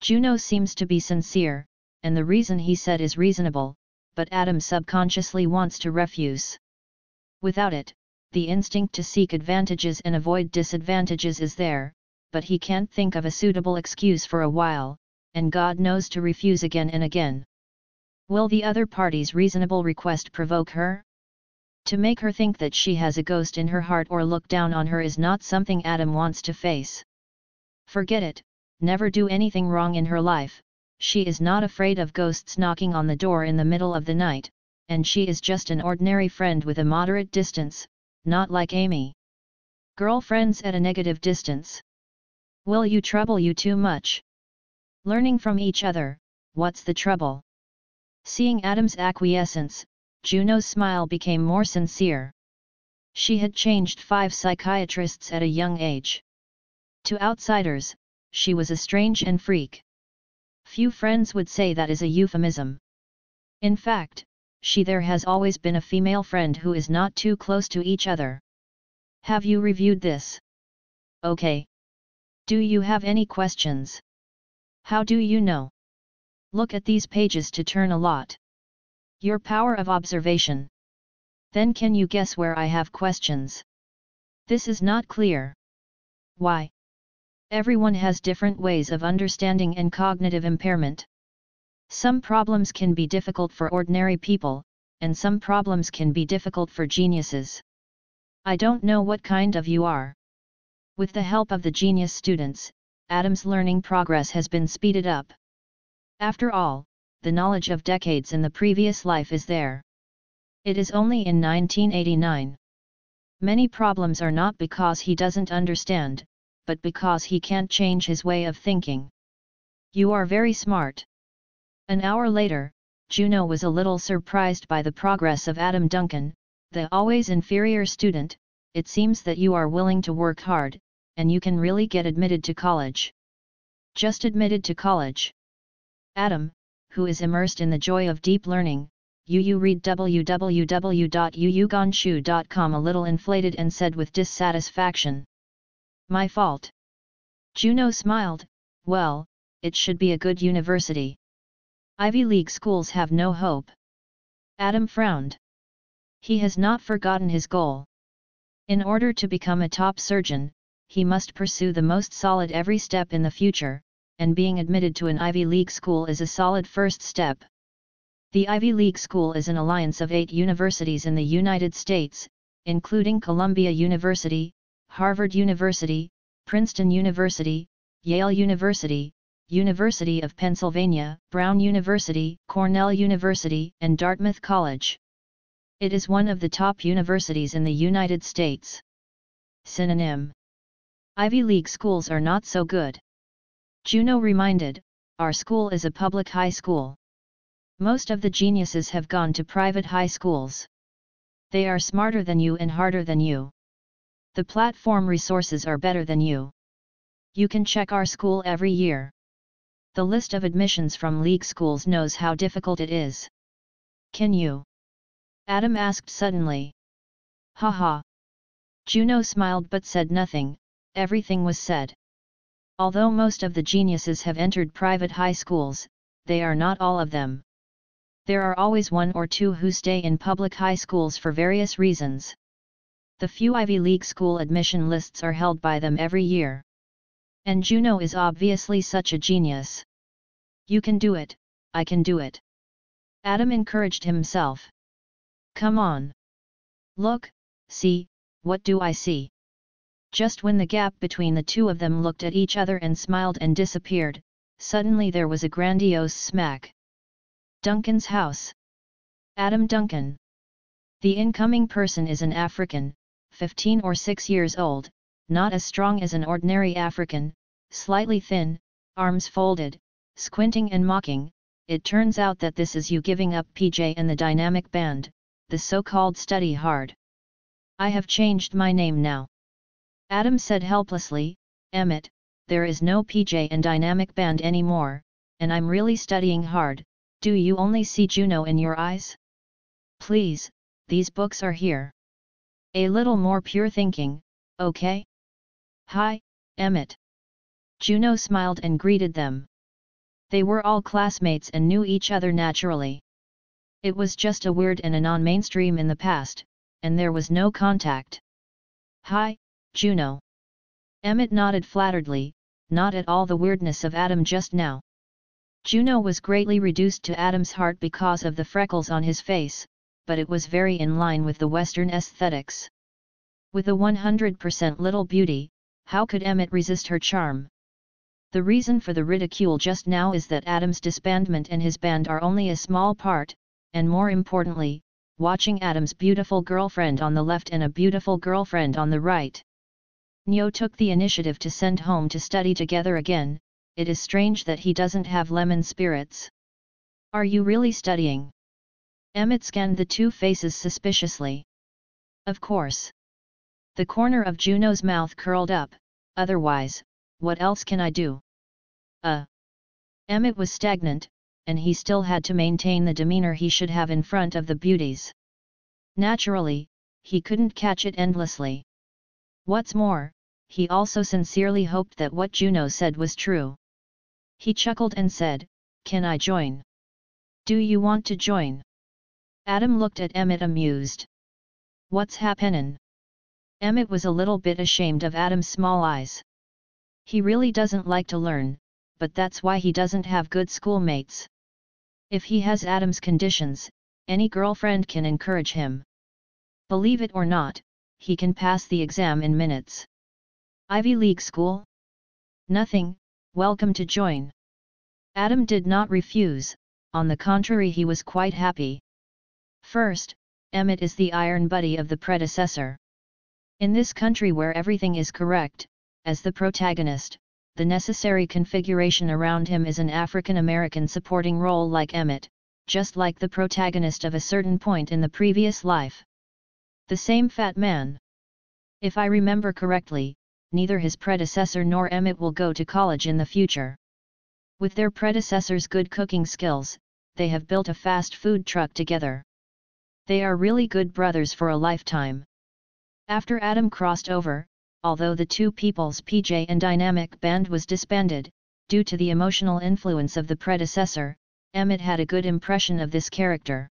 Juno seems to be sincere, and the reason he said is reasonable, but Adam subconsciously wants to refuse. Without it, the instinct to seek advantages and avoid disadvantages is there, but he can't think of a suitable excuse for a while, and God knows to refuse again and again. Will the other party's reasonable request provoke her? To make her think that she has a ghost in her heart or look down on her is not something Adam wants to face. Forget it, never do anything wrong in her life, she is not afraid of ghosts knocking on the door in the middle of the night, and she is just an ordinary friend with a moderate distance, not like Amy. Girlfriends at a negative distance. Will you trouble you too much? Learning from each other, what's the trouble? Seeing Adam's acquiescence, Juno's smile became more sincere. She had changed five psychiatrists at a young age. To outsiders, she was a strange and freak. Few friends would say that is a euphemism. In fact, she there has always been a female friend who is not too close to each other. Have you reviewed this? Okay. Do you have any questions? How do you know? Look at these pages to turn a lot. Your power of observation. Then can you guess where I have questions? This is not clear. Why? Everyone has different ways of understanding and cognitive impairment. Some problems can be difficult for ordinary people, and some problems can be difficult for geniuses. I don't know what kind of you are. With the help of the genius students, Adam's learning progress has been speeded up. After all, the knowledge of decades in the previous life is there. It is only in 1989. Many problems are not because he doesn't understand, but because he can't change his way of thinking. You are very smart. An hour later, Juno was a little surprised by the progress of Adam Duncan, the always inferior student, it seems that you are willing to work hard, and you can really get admitted to college. Just admitted to college. Adam, who is immersed in the joy of deep learning, Yu read www.yuyugonshu.com a little inflated and said with dissatisfaction. My fault. Juno smiled, well, it should be a good university. Ivy League schools have no hope. Adam frowned. He has not forgotten his goal. In order to become a top surgeon, he must pursue the most solid every step in the future, and being admitted to an Ivy League school is a solid first step. The Ivy League School is an alliance of eight universities in the United States, including Columbia University, Harvard University, Princeton University, Yale University, University of Pennsylvania, Brown University, Cornell University, and Dartmouth College. It is one of the top universities in the United States. Synonym Ivy League schools are not so good. Juno reminded, our school is a public high school. Most of the geniuses have gone to private high schools. They are smarter than you and harder than you. The platform resources are better than you. You can check our school every year. The list of admissions from league schools knows how difficult it is. Can you? Adam asked suddenly. Ha ha. Juno smiled but said nothing, everything was said. Although most of the geniuses have entered private high schools, they are not all of them. There are always one or two who stay in public high schools for various reasons. The few Ivy League school admission lists are held by them every year. And Juno is obviously such a genius. You can do it, I can do it. Adam encouraged himself. Come on. Look, see, what do I see? Just when the gap between the two of them looked at each other and smiled and disappeared, suddenly there was a grandiose smack. Duncan's house. Adam Duncan. The incoming person is an African, 15 or 6 years old, not as strong as an ordinary African, slightly thin, arms folded, squinting and mocking, it turns out that this is you giving up PJ and the dynamic band, the so-called study hard. I have changed my name now. Adam said helplessly, Emmett, there is no PJ and dynamic band anymore, and I'm really studying hard, do you only see Juno in your eyes? Please, these books are here. A little more pure thinking, okay? Hi, Emmett. Juno smiled and greeted them. They were all classmates and knew each other naturally. It was just a weird and a non-mainstream in the past, and there was no contact. Hi, Juno. Emmett nodded flatteredly, not at all the weirdness of Adam just now. Juno was greatly reduced to Adam's heart because of the freckles on his face, but it was very in line with the Western aesthetics. With a 100% little beauty, how could Emmett resist her charm? The reason for the ridicule just now is that Adam's disbandment and his band are only a small part, and more importantly, watching Adam's beautiful girlfriend on the left and a beautiful girlfriend on the right. Nyo took the initiative to send home to study together again, it is strange that he doesn't have lemon spirits. Are you really studying? Emmett scanned the two faces suspiciously. Of course. The corner of Juno's mouth curled up, otherwise, what else can I do? Uh. Emmett was stagnant, and he still had to maintain the demeanor he should have in front of the beauties. Naturally, he couldn't catch it endlessly. What's more, he also sincerely hoped that what Juno said was true. He chuckled and said, Can I join? Do you want to join? Adam looked at Emmett amused. What's happenin'? Emmett was a little bit ashamed of Adam's small eyes. He really doesn't like to learn, but that's why he doesn't have good schoolmates. If he has Adam's conditions, any girlfriend can encourage him. Believe it or not, he can pass the exam in minutes. Ivy League school? Nothing, Welcome to join. Adam did not refuse, on the contrary he was quite happy. First, Emmett is the iron buddy of the predecessor. In this country where everything is correct, as the protagonist, the necessary configuration around him is an African American supporting role like Emmett, just like the protagonist of a certain point in the previous life. The same fat man. If I remember correctly, neither his predecessor nor Emmett will go to college in the future. With their predecessor's good cooking skills, they have built a fast food truck together. They are really good brothers for a lifetime. After Adam crossed over, although the two people's PJ and dynamic band was disbanded, due to the emotional influence of the predecessor, Emmett had a good impression of this character.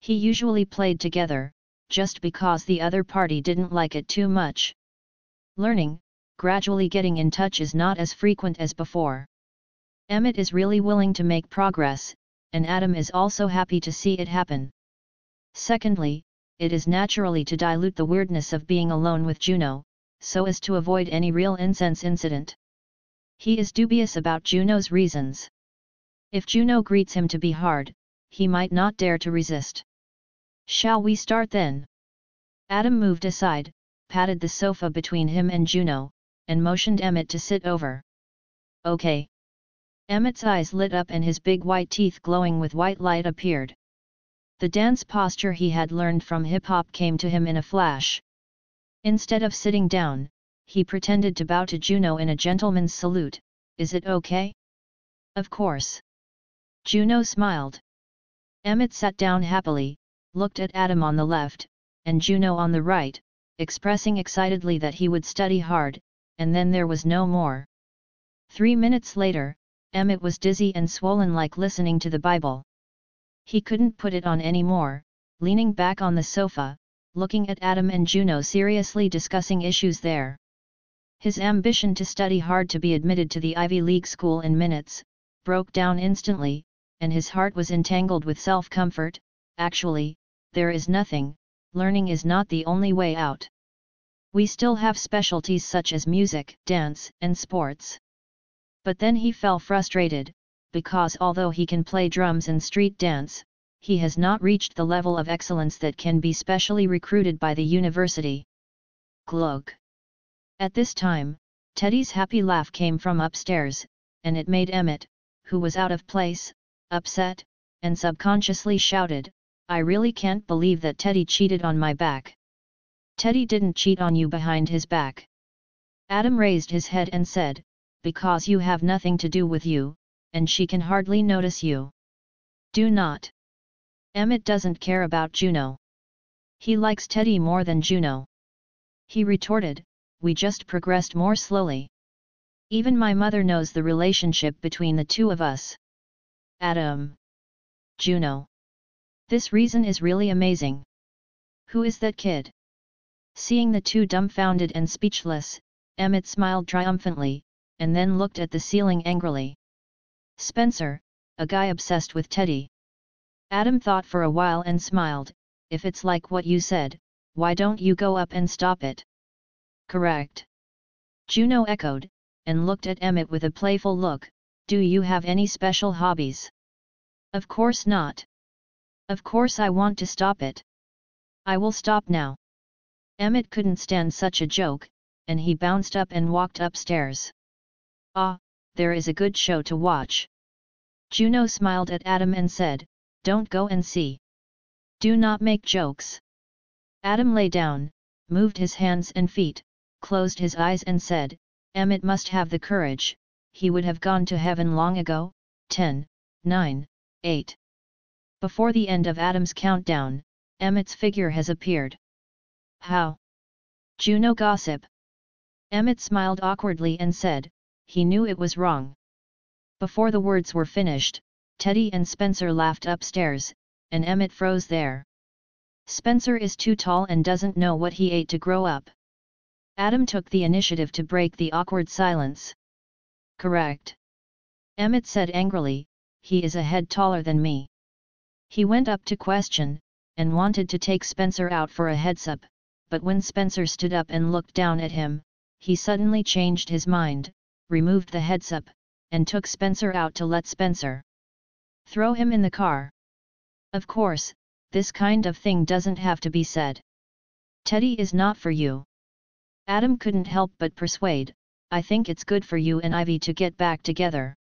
He usually played together, just because the other party didn't like it too much. Learning, gradually getting in touch is not as frequent as before. Emmett is really willing to make progress, and Adam is also happy to see it happen. Secondly, it is naturally to dilute the weirdness of being alone with Juno, so as to avoid any real incense incident. He is dubious about Juno's reasons. If Juno greets him to be hard, he might not dare to resist. Shall we start then? Adam moved aside, patted the sofa between him and Juno, and motioned Emmett to sit over. Okay. Emmett's eyes lit up and his big white teeth glowing with white light appeared. The dance posture he had learned from hip-hop came to him in a flash. Instead of sitting down, he pretended to bow to Juno in a gentleman's salute, is it okay? Of course. Juno smiled. Emmett sat down happily, looked at Adam on the left, and Juno on the right, expressing excitedly that he would study hard, and then there was no more. Three minutes later, Emmett was dizzy and swollen like listening to the Bible. He couldn't put it on any more, leaning back on the sofa, looking at Adam and Juno seriously discussing issues there. His ambition to study hard to be admitted to the Ivy League school in minutes, broke down instantly, and his heart was entangled with self-comfort, actually, there is nothing, learning is not the only way out. We still have specialties such as music, dance, and sports. But then he fell frustrated, because although he can play drums and street dance, he has not reached the level of excellence that can be specially recruited by the university. Glug. At this time, Teddy's happy laugh came from upstairs, and it made Emmett, who was out of place, upset, and subconsciously shouted, I really can't believe that Teddy cheated on my back. Teddy didn't cheat on you behind his back. Adam raised his head and said, because you have nothing to do with you, and she can hardly notice you. Do not. Emmett doesn't care about Juno. He likes Teddy more than Juno. He retorted, we just progressed more slowly. Even my mother knows the relationship between the two of us. Adam. Juno. This reason is really amazing. Who is that kid? Seeing the two dumbfounded and speechless, Emmett smiled triumphantly, and then looked at the ceiling angrily. Spencer, a guy obsessed with Teddy. Adam thought for a while and smiled, if it's like what you said, why don't you go up and stop it? Correct. Juno echoed, and looked at Emmett with a playful look, do you have any special hobbies? Of course not. Of course I want to stop it. I will stop now. Emmett couldn't stand such a joke, and he bounced up and walked upstairs. Ah, there is a good show to watch. Juno smiled at Adam and said, Don't go and see. Do not make jokes. Adam lay down, moved his hands and feet, closed his eyes and said, Emmett must have the courage, he would have gone to heaven long ago, 10, 9, 8. Before the end of Adam's countdown, Emmett's figure has appeared. How? Juno gossip. Emmett smiled awkwardly and said, he knew it was wrong. Before the words were finished, Teddy and Spencer laughed upstairs, and Emmett froze there. Spencer is too tall and doesn't know what he ate to grow up. Adam took the initiative to break the awkward silence. Correct. Emmett said angrily, he is a head taller than me. He went up to question, and wanted to take Spencer out for a heads-up, but when Spencer stood up and looked down at him, he suddenly changed his mind, removed the heads-up, and took Spencer out to let Spencer throw him in the car. Of course, this kind of thing doesn't have to be said. Teddy is not for you. Adam couldn't help but persuade, I think it's good for you and Ivy to get back together.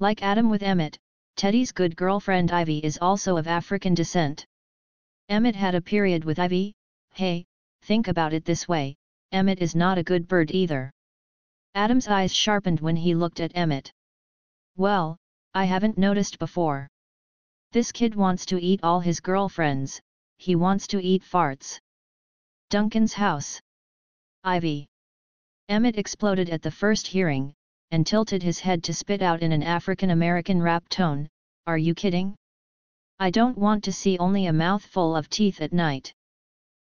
Like Adam with Emmett, Teddy's good girlfriend Ivy is also of African descent. Emmett had a period with Ivy, hey, think about it this way, Emmett is not a good bird either. Adam's eyes sharpened when he looked at Emmett. Well, I haven't noticed before. This kid wants to eat all his girlfriends, he wants to eat farts. Duncan's house. Ivy. Emmett exploded at the first hearing, and tilted his head to spit out in an African American rap tone, Are you kidding? I don't want to see only a mouthful of teeth at night.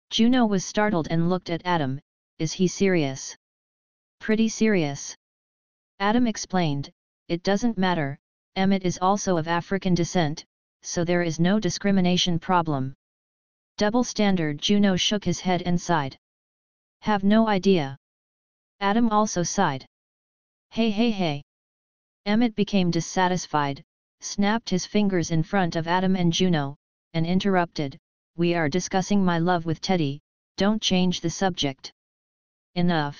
Juno was startled and looked at Adam, is he serious? Pretty serious. Adam explained, it doesn't matter, Emmett is also of African descent, so there is no discrimination problem. Double standard Juno shook his head and sighed. Have no idea. Adam also sighed. Hey hey hey. Emmett became dissatisfied, snapped his fingers in front of Adam and Juno, and interrupted, We are discussing my love with Teddy, don't change the subject. Enough.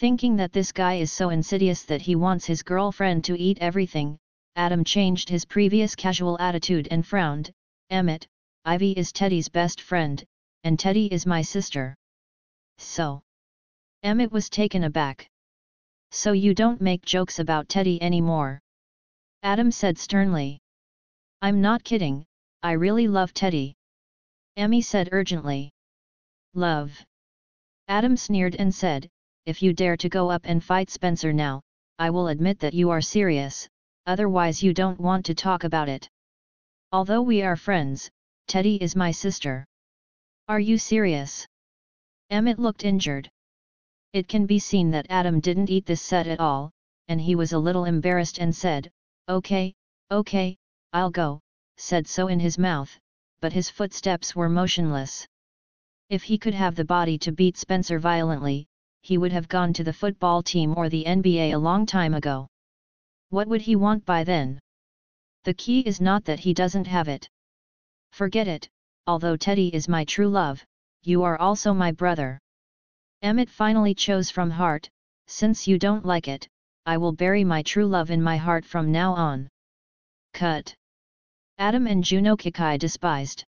Thinking that this guy is so insidious that he wants his girlfriend to eat everything, Adam changed his previous casual attitude and frowned, Emmett, Ivy is Teddy's best friend, and Teddy is my sister. So. Emmett was taken aback. So you don't make jokes about Teddy anymore? Adam said sternly. I'm not kidding, I really love Teddy. Emmy said urgently. Love. Adam sneered and said, if you dare to go up and fight Spencer now, I will admit that you are serious, otherwise you don't want to talk about it. Although we are friends, Teddy is my sister. Are you serious? Emmett looked injured. It can be seen that Adam didn't eat this set at all, and he was a little embarrassed and said, Okay, okay, I'll go, said so in his mouth, but his footsteps were motionless. If he could have the body to beat Spencer violently, he would have gone to the football team or the NBA a long time ago. What would he want by then? The key is not that he doesn't have it. Forget it, although Teddy is my true love, you are also my brother. Emmett finally chose from heart, since you don't like it, I will bury my true love in my heart from now on. Cut. Adam and Juno Kikai despised.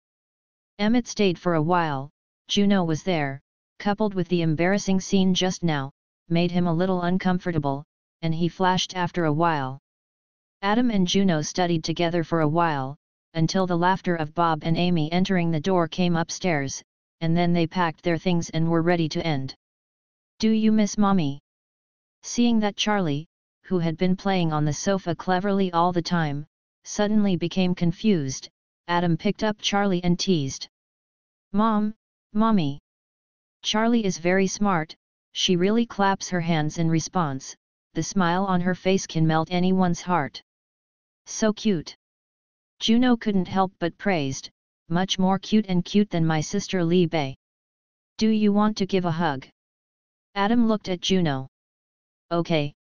Emmett stayed for a while, Juno was there, coupled with the embarrassing scene just now, made him a little uncomfortable, and he flashed after a while. Adam and Juno studied together for a while, until the laughter of Bob and Amy entering the door came upstairs, and then they packed their things and were ready to end. Do you miss mommy? Seeing that Charlie, who had been playing on the sofa cleverly all the time, suddenly became confused, Adam picked up Charlie and teased. Mom, Mommy! Charlie is very smart, she really claps her hands in response, the smile on her face can melt anyone's heart. So cute! Juno couldn't help but praised, much more cute and cute than my sister Li Bei. Do you want to give a hug? Adam looked at Juno. Okay.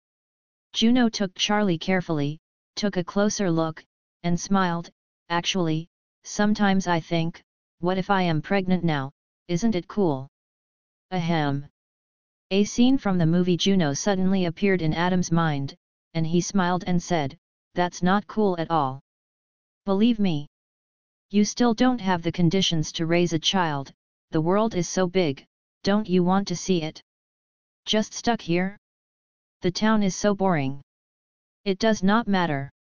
Juno took Charlie carefully, took a closer look, and smiled, actually, sometimes I think, what if I am pregnant now, isn't it cool? Ahem. A scene from the movie Juno suddenly appeared in Adam's mind, and he smiled and said, that's not cool at all. Believe me. You still don't have the conditions to raise a child, the world is so big, don't you want to see it? Just stuck here? The town is so boring. It does not matter.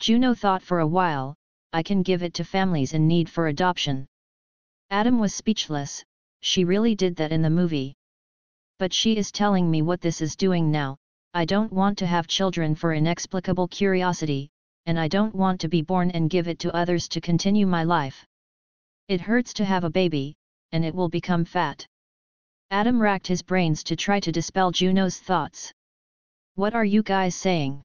Juno thought for a while, I can give it to families in need for adoption. Adam was speechless, she really did that in the movie. But she is telling me what this is doing now, I don't want to have children for inexplicable curiosity, and I don't want to be born and give it to others to continue my life. It hurts to have a baby, and it will become fat. Adam racked his brains to try to dispel Juno's thoughts. What are you guys saying?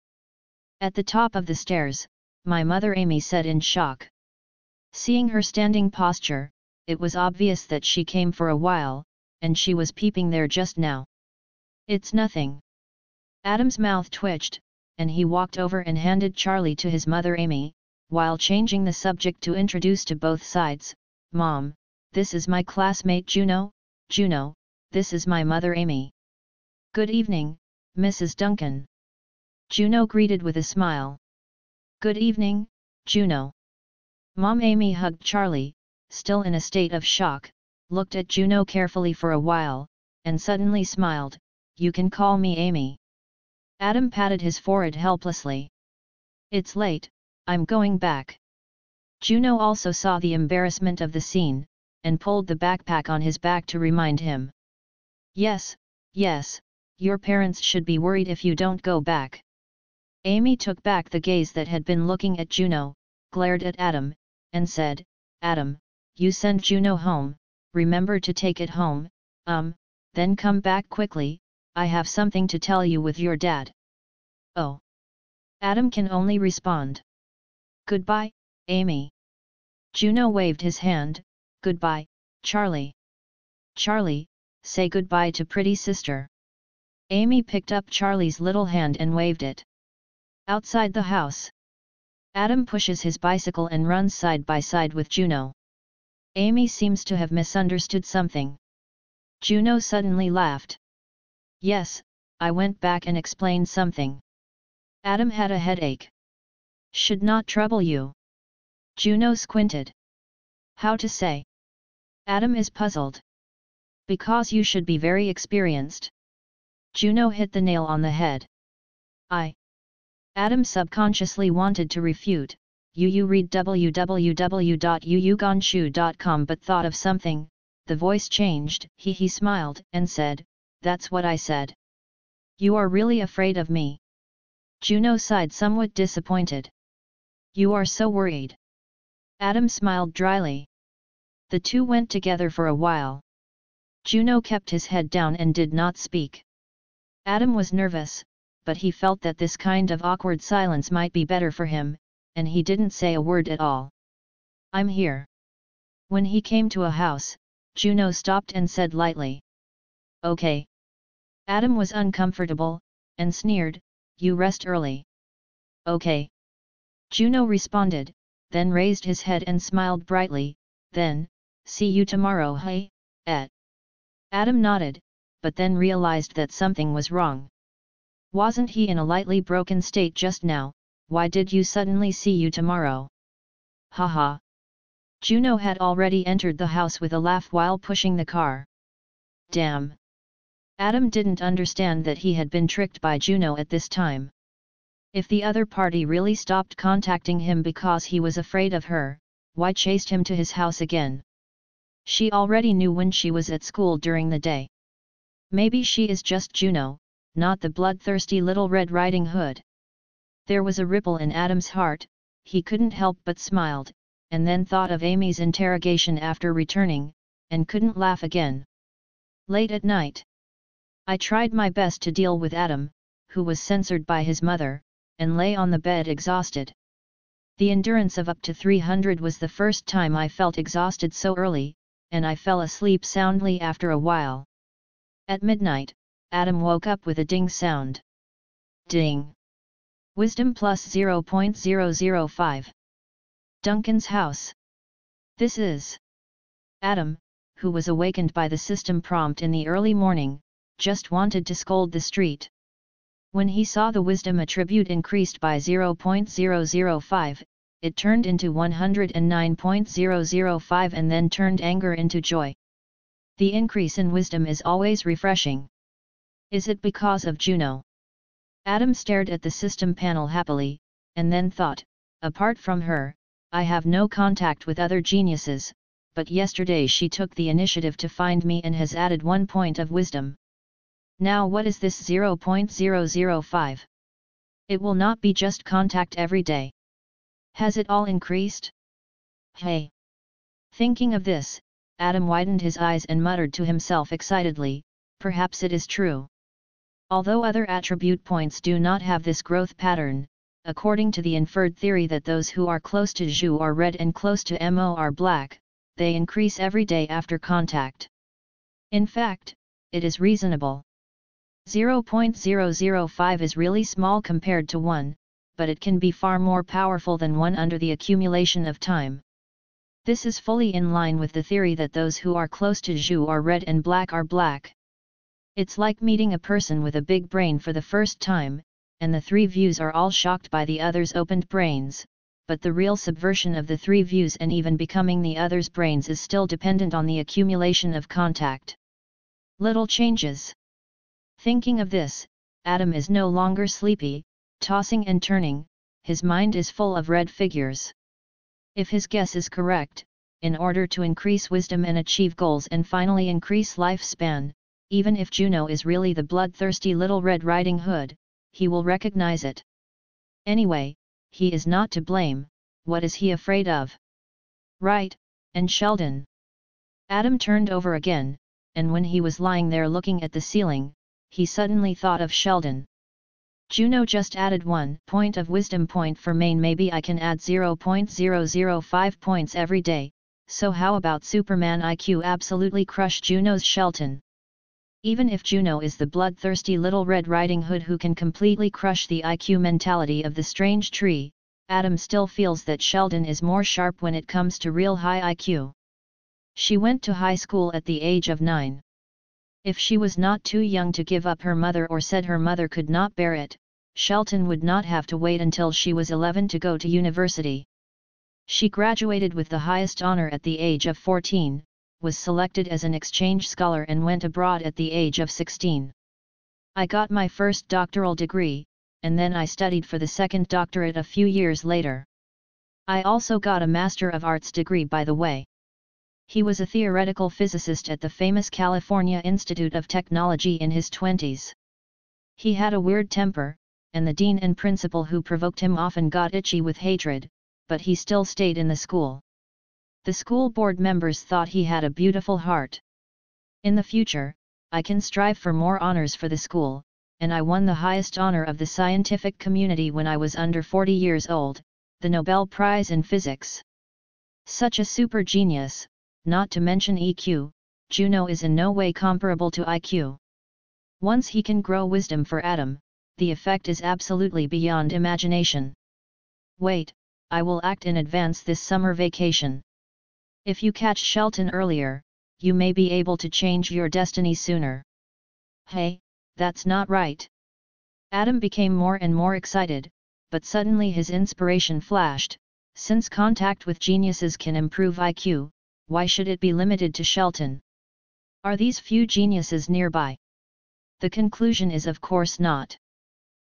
At the top of the stairs, my mother Amy said in shock. Seeing her standing posture, it was obvious that she came for a while, and she was peeping there just now. It's nothing. Adam's mouth twitched, and he walked over and handed Charlie to his mother Amy, while changing the subject to introduce to both sides, Mom, this is my classmate Juno, Juno, this is my mother Amy. Good evening, Mrs. Duncan. Juno greeted with a smile. Good evening, Juno. Mom Amy hugged Charlie, still in a state of shock, looked at Juno carefully for a while, and suddenly smiled, You can call me Amy. Adam patted his forehead helplessly. It's late, I'm going back. Juno also saw the embarrassment of the scene, and pulled the backpack on his back to remind him. Yes, yes, your parents should be worried if you don't go back. Amy took back the gaze that had been looking at Juno, glared at Adam, and said, Adam, you send Juno home, remember to take it home, um, then come back quickly, I have something to tell you with your dad. Oh. Adam can only respond. Goodbye, Amy. Juno waved his hand, goodbye, Charlie. Charlie, say goodbye to pretty sister. Amy picked up Charlie's little hand and waved it. Outside the house. Adam pushes his bicycle and runs side by side with Juno. Amy seems to have misunderstood something. Juno suddenly laughed. Yes, I went back and explained something. Adam had a headache. Should not trouble you. Juno squinted. How to say? Adam is puzzled. Because you should be very experienced. Juno hit the nail on the head. I. Adam subconsciously wanted to refute, you read www.yuyuganshu.com but thought of something, the voice changed, he he smiled, and said, that's what I said. You are really afraid of me. Juno sighed somewhat disappointed. You are so worried. Adam smiled dryly. The two went together for a while. Juno kept his head down and did not speak. Adam was nervous, but he felt that this kind of awkward silence might be better for him, and he didn't say a word at all. I'm here. When he came to a house, Juno stopped and said lightly. Okay. Adam was uncomfortable, and sneered, you rest early. Okay. Juno responded, then raised his head and smiled brightly, then, see you tomorrow hey, et. Adam nodded, but then realized that something was wrong. Wasn't he in a lightly broken state just now, why did you suddenly see you tomorrow? Haha. Juno had already entered the house with a laugh while pushing the car. Damn. Adam didn't understand that he had been tricked by Juno at this time. If the other party really stopped contacting him because he was afraid of her, why chased him to his house again? She already knew when she was at school during the day. Maybe she is just Juno, not the bloodthirsty little Red Riding Hood. There was a ripple in Adam's heart, he couldn't help but smiled, and then thought of Amy's interrogation after returning, and couldn't laugh again. Late at night. I tried my best to deal with Adam, who was censored by his mother, and lay on the bed exhausted. The endurance of up to 300 was the first time I felt exhausted so early, and I fell asleep soundly after a while. At midnight, Adam woke up with a ding sound. Ding! Wisdom plus 0.005. Duncan's house. This is. Adam, who was awakened by the system prompt in the early morning, just wanted to scold the street. When he saw the wisdom attribute increased by 0.005, it turned into 109.005 and then turned anger into joy. The increase in wisdom is always refreshing. Is it because of Juno? Adam stared at the system panel happily, and then thought, apart from her, I have no contact with other geniuses, but yesterday she took the initiative to find me and has added one point of wisdom. Now what is this 0.005? It will not be just contact every day. Has it all increased? Hey! Thinking of this, Adam widened his eyes and muttered to himself excitedly, perhaps it is true. Although other attribute points do not have this growth pattern, according to the inferred theory that those who are close to Zhu are red and close to Mo are black, they increase every day after contact. In fact, it is reasonable. 0.005 is really small compared to 1, but it can be far more powerful than 1 under the accumulation of time. This is fully in line with the theory that those who are close to Zhu are red and black are black. It's like meeting a person with a big brain for the first time, and the three views are all shocked by the other's opened brains, but the real subversion of the three views and even becoming the other's brains is still dependent on the accumulation of contact. Little changes. Thinking of this, Adam is no longer sleepy, tossing and turning, his mind is full of red figures. If his guess is correct, in order to increase wisdom and achieve goals and finally increase lifespan, even if Juno is really the bloodthirsty little Red Riding Hood, he will recognize it. Anyway, he is not to blame, what is he afraid of? Right, and Sheldon. Adam turned over again, and when he was lying there looking at the ceiling, he suddenly thought of Sheldon. Juno just added one point of wisdom point for main maybe I can add 0.005 points every day, so how about Superman IQ absolutely crush Juno's Sheldon? Even if Juno is the bloodthirsty little Red Riding Hood who can completely crush the IQ mentality of the strange tree, Adam still feels that Sheldon is more sharp when it comes to real high IQ. She went to high school at the age of 9. If she was not too young to give up her mother or said her mother could not bear it, Sheldon would not have to wait until she was 11 to go to university. She graduated with the highest honor at the age of 14, was selected as an exchange scholar and went abroad at the age of 16. I got my first doctoral degree, and then I studied for the second doctorate a few years later. I also got a Master of Arts degree by the way. He was a theoretical physicist at the famous California Institute of Technology in his 20s. He had a weird temper, and the dean and principal who provoked him often got itchy with hatred, but he still stayed in the school. The school board members thought he had a beautiful heart. In the future, I can strive for more honors for the school, and I won the highest honor of the scientific community when I was under 40 years old, the Nobel Prize in Physics. Such a super genius, not to mention EQ, Juno is in no way comparable to IQ. Once he can grow wisdom for Adam, the effect is absolutely beyond imagination. Wait, I will act in advance this summer vacation. If you catch Sheldon earlier, you may be able to change your destiny sooner. Hey, that's not right. Adam became more and more excited, but suddenly his inspiration flashed, since contact with geniuses can improve IQ, why should it be limited to Sheldon? Are these few geniuses nearby? The conclusion is of course not.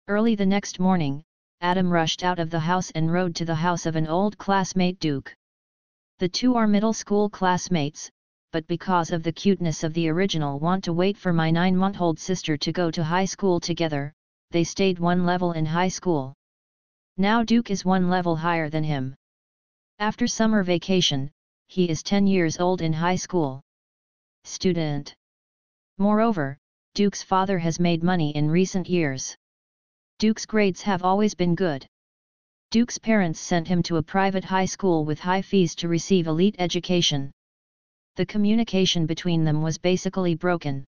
Early the next morning, Adam rushed out of the house and rode to the house of an old classmate Duke. The two are middle school classmates, but because of the cuteness of the original want to wait for my nine-month-old sister to go to high school together, they stayed one level in high school. Now Duke is one level higher than him. After summer vacation, he is 10 years old in high school. Student. Moreover, Duke's father has made money in recent years. Duke's grades have always been good. Duke's parents sent him to a private high school with high fees to receive elite education. The communication between them was basically broken.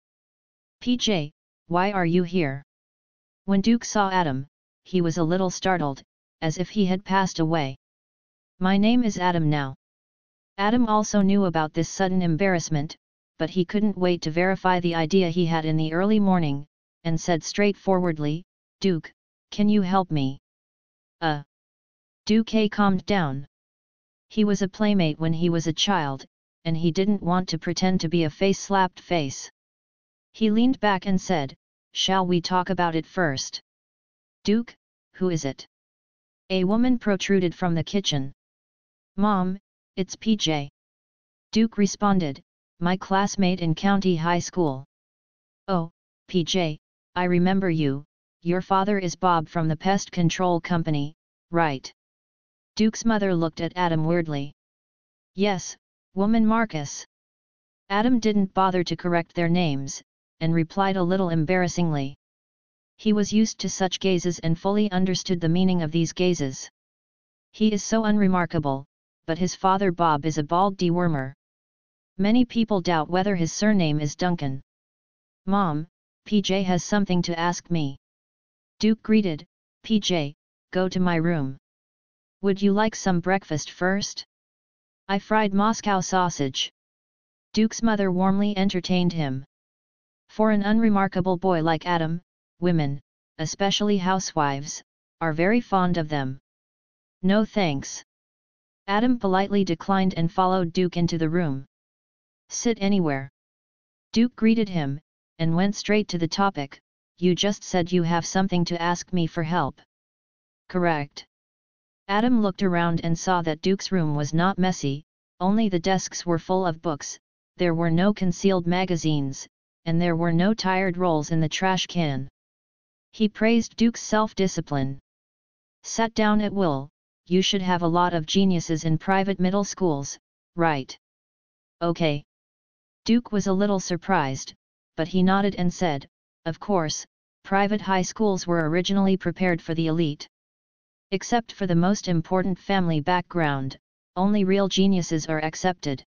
PJ, why are you here? When Duke saw Adam, he was a little startled, as if he had passed away. My name is Adam now. Adam also knew about this sudden embarrassment, but he couldn't wait to verify the idea he had in the early morning, and said straightforwardly, Duke, can you help me? Uh. Duke calmed down. He was a playmate when he was a child, and he didn't want to pretend to be a face-slapped face. He leaned back and said, Shall we talk about it first? Duke, who is it? A woman protruded from the kitchen. Mom, it's PJ. Duke responded, my classmate in county high school. Oh, PJ, I remember you, your father is Bob from the pest control company, right? Duke's mother looked at Adam weirdly. Yes, woman Marcus. Adam didn't bother to correct their names, and replied a little embarrassingly. He was used to such gazes and fully understood the meaning of these gazes. He is so unremarkable, but his father Bob is a bald dewormer. Many people doubt whether his surname is Duncan. Mom, PJ has something to ask me. Duke greeted, PJ, go to my room. Would you like some breakfast first? I fried Moscow sausage. Duke's mother warmly entertained him. For an unremarkable boy like Adam, women, especially housewives, are very fond of them. No thanks. Adam politely declined and followed Duke into the room. Sit anywhere. Duke greeted him, and went straight to the topic, you just said you have something to ask me for help. Correct. Adam looked around and saw that Duke's room was not messy, only the desks were full of books, there were no concealed magazines, and there were no tired rolls in the trash can. He praised Duke's self-discipline. Sat down at will, you should have a lot of geniuses in private middle schools, right? Okay. Duke was a little surprised, but he nodded and said, of course, private high schools were originally prepared for the elite. Except for the most important family background, only real geniuses are accepted.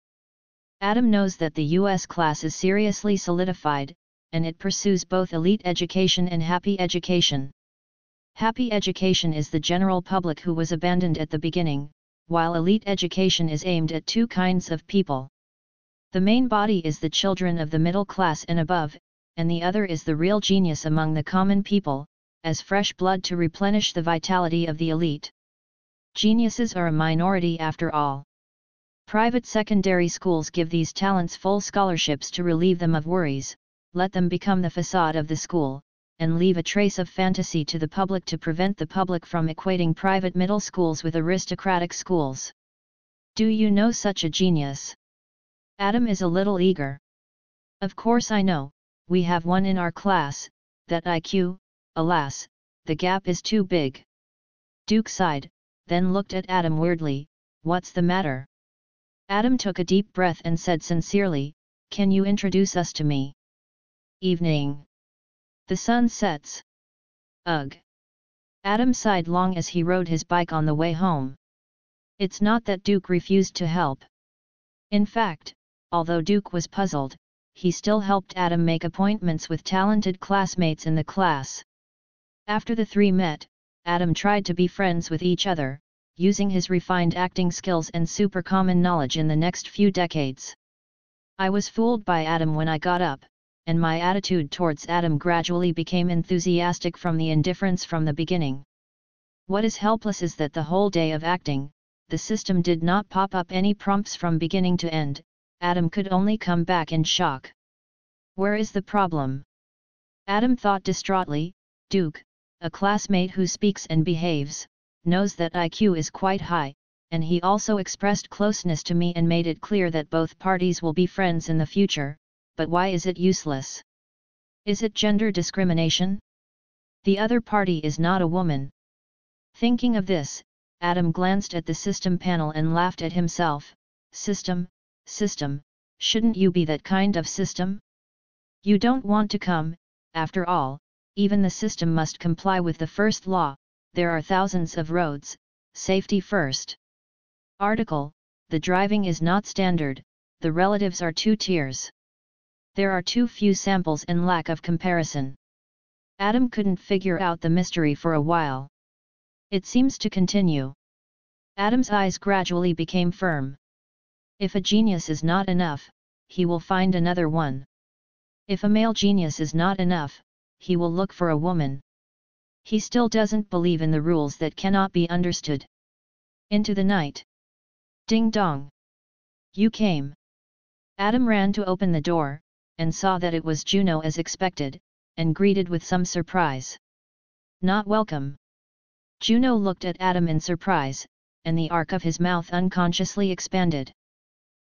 Adam knows that the US class is seriously solidified, and it pursues both elite education and happy education. Happy education is the general public who was abandoned at the beginning, while elite education is aimed at two kinds of people. The main body is the children of the middle class and above, and the other is the real genius among the common people, as fresh blood to replenish the vitality of the elite. Geniuses are a minority after all. Private secondary schools give these talents full scholarships to relieve them of worries, let them become the facade of the school, and leave a trace of fantasy to the public to prevent the public from equating private middle schools with aristocratic schools. Do you know such a genius? Adam is a little eager. Of course I know, we have one in our class, that IQ, alas, the gap is too big. Duke sighed, then looked at Adam weirdly, what's the matter? Adam took a deep breath and said sincerely, can you introduce us to me? Evening. The sun sets. Ugh. Adam sighed long as he rode his bike on the way home. It's not that Duke refused to help. In fact, although Duke was puzzled, he still helped Adam make appointments with talented classmates in the class. After the three met, Adam tried to be friends with each other, using his refined acting skills and super common knowledge in the next few decades. I was fooled by Adam when I got up, and my attitude towards Adam gradually became enthusiastic from the indifference from the beginning. What is helpless is that the whole day of acting, the system did not pop up any prompts from beginning to end, Adam could only come back in shock. Where is the problem? Adam thought distraughtly, Duke, a classmate who speaks and behaves, knows that IQ is quite high, and he also expressed closeness to me and made it clear that both parties will be friends in the future, but why is it useless? Is it gender discrimination? The other party is not a woman. Thinking of this, Adam glanced at the system panel and laughed at himself, system, system, shouldn't you be that kind of system? You don't want to come, after all, even the system must comply with the first law, there are thousands of roads, safety first. Article, the driving is not standard, the relatives are two tiers. There are too few samples and lack of comparison. Adam couldn't figure out the mystery for a while. It seems to continue. Adam's eyes gradually became firm. If a genius is not enough, he will find another one. If a male genius is not enough, he will look for a woman. He still doesn't believe in the rules that cannot be understood. Into the night. Ding dong. You came. Adam ran to open the door, and saw that it was Juno as expected, and greeted with some surprise. Not welcome. Juno looked at Adam in surprise, and the arc of his mouth unconsciously expanded.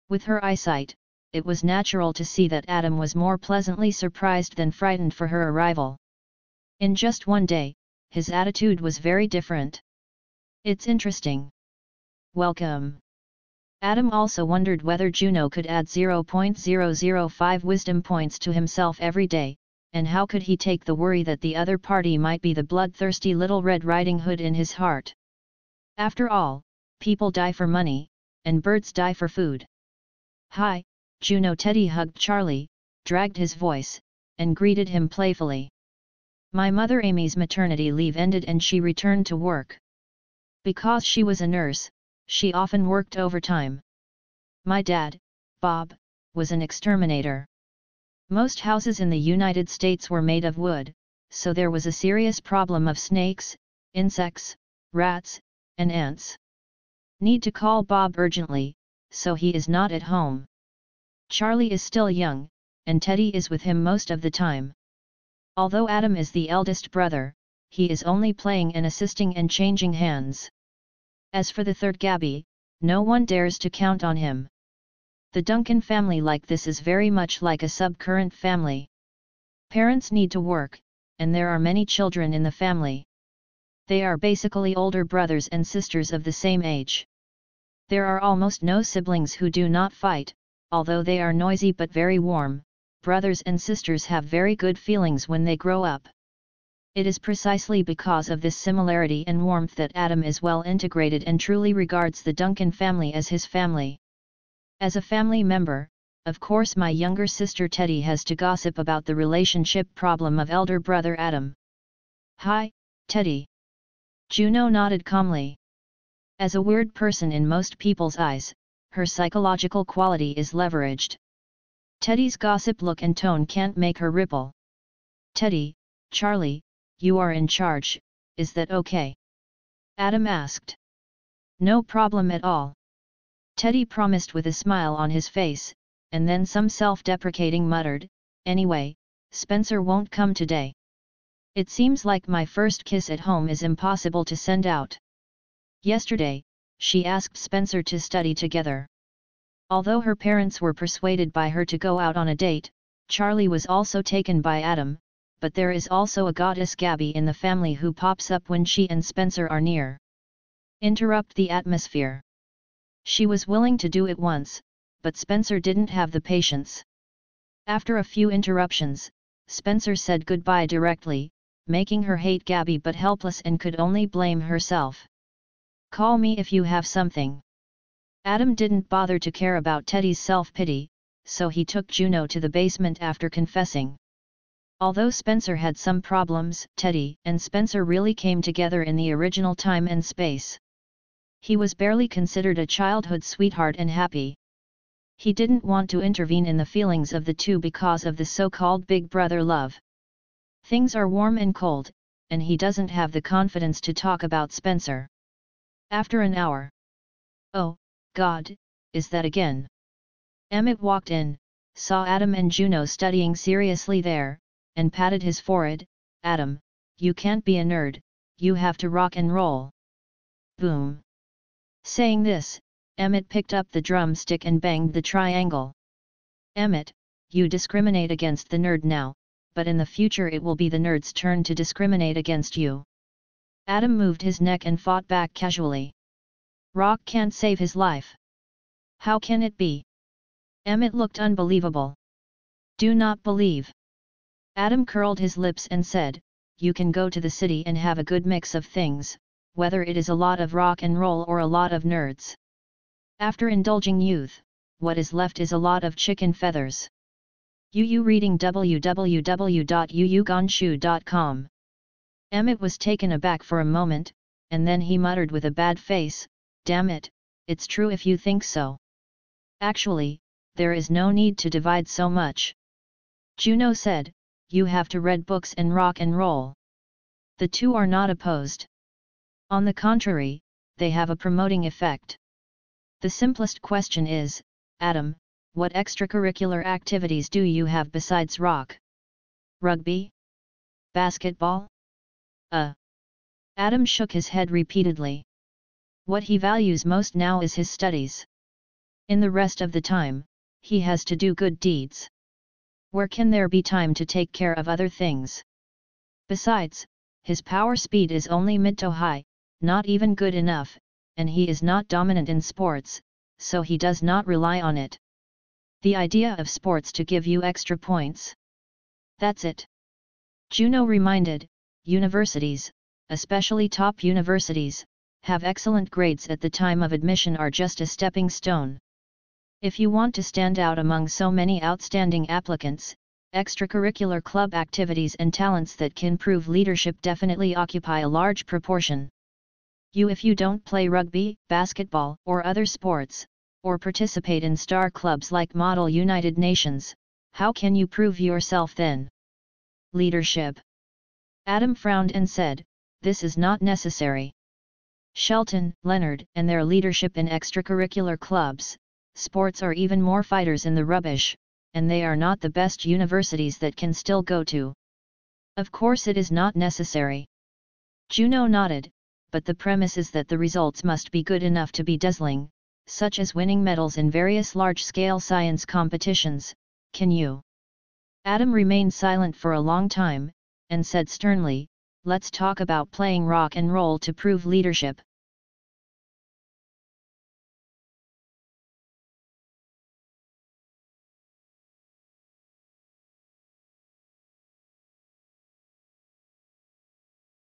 With her eyesight, it was natural to see that Adam was more pleasantly surprised than frightened for her arrival. In just one day, his attitude was very different. It's interesting. Welcome. Adam also wondered whether Juno could add 0.005 wisdom points to himself every day, and how could he take the worry that the other party might be the bloodthirsty little Red Riding Hood in his heart. After all, people die for money, and birds die for food. Hi, Juno Teddy hugged Charlie, dragged his voice, and greeted him playfully. My mother Amy's maternity leave ended and she returned to work. Because she was a nurse, she often worked overtime. My dad, Bob, was an exterminator. Most houses in the United States were made of wood, so there was a serious problem of snakes, insects, rats, and ants. Need to call Bob urgently, so he is not at home. Charlie is still young, and Teddy is with him most of the time. Although Adam is the eldest brother, he is only playing and assisting and changing hands. As for the third Gabby, no one dares to count on him. The Duncan family like this is very much like a subcurrent family. Parents need to work, and there are many children in the family. They are basically older brothers and sisters of the same age. There are almost no siblings who do not fight, although they are noisy but very warm, brothers and sisters have very good feelings when they grow up. It is precisely because of this similarity and warmth that Adam is well integrated and truly regards the Duncan family as his family. As a family member, of course my younger sister Teddy has to gossip about the relationship problem of elder brother Adam. Hi, Teddy. Juno nodded calmly. As a weird person in most people's eyes, her psychological quality is leveraged. Teddy's gossip look and tone can't make her ripple. Teddy, Charlie, you are in charge, is that okay? Adam asked. No problem at all. Teddy promised with a smile on his face, and then some self-deprecating muttered, anyway, Spencer won't come today. It seems like my first kiss at home is impossible to send out. Yesterday, she asked Spencer to study together. Although her parents were persuaded by her to go out on a date, Charlie was also taken by Adam, but there is also a goddess Gabby in the family who pops up when she and Spencer are near. Interrupt the atmosphere. She was willing to do it once, but Spencer didn't have the patience. After a few interruptions, Spencer said goodbye directly, making her hate Gabby but helpless and could only blame herself. Call me if you have something. Adam didn't bother to care about Teddy's self-pity, so he took Juno to the basement after confessing. Although Spencer had some problems, Teddy and Spencer really came together in the original time and space. He was barely considered a childhood sweetheart and happy. He didn't want to intervene in the feelings of the two because of the so-called big brother love. Things are warm and cold, and he doesn't have the confidence to talk about Spencer. After an hour. Oh, God, is that again? Emmett walked in, saw Adam and Juno studying seriously there, and patted his forehead, Adam, you can't be a nerd, you have to rock and roll. Boom. Saying this, Emmett picked up the drumstick and banged the triangle. Emmett, you discriminate against the nerd now, but in the future it will be the nerd's turn to discriminate against you. Adam moved his neck and fought back casually. Rock can't save his life. How can it be? Emmett looked unbelievable. Do not believe. Adam curled his lips and said, You can go to the city and have a good mix of things, whether it is a lot of rock and roll or a lot of nerds. After indulging youth, what is left is a lot of chicken feathers. UU reading www.uuganshu.com. Emmett was taken aback for a moment, and then he muttered with a bad face, Damn it, it's true if you think so. Actually, there is no need to divide so much. Juno said, You have to read books and rock and roll. The two are not opposed. On the contrary, they have a promoting effect. The simplest question is, Adam, what extracurricular activities do you have besides rock? Rugby? Basketball? Uh. Adam shook his head repeatedly. What he values most now is his studies. In the rest of the time, he has to do good deeds. Where can there be time to take care of other things? Besides, his power speed is only mid to high, not even good enough, and he is not dominant in sports, so he does not rely on it. The idea of sports to give you extra points. That's it. Juno reminded, universities, especially top universities, have excellent grades at the time of admission are just a stepping stone. If you want to stand out among so many outstanding applicants, extracurricular club activities and talents that can prove leadership definitely occupy a large proportion. You if you don't play rugby, basketball or other sports, or participate in star clubs like Model United Nations, how can you prove yourself then? Leadership. Adam frowned and said, This is not necessary. Sheldon, Leonard, and their leadership in extracurricular clubs, sports are even more fighters in the rubbish, and they are not the best universities that can still go to. Of course it is not necessary. Juno nodded, but the premise is that the results must be good enough to be dazzling, such as winning medals in various large-scale science competitions, can you? Adam remained silent for a long time, and said sternly, Let's talk about playing rock and roll to prove leadership,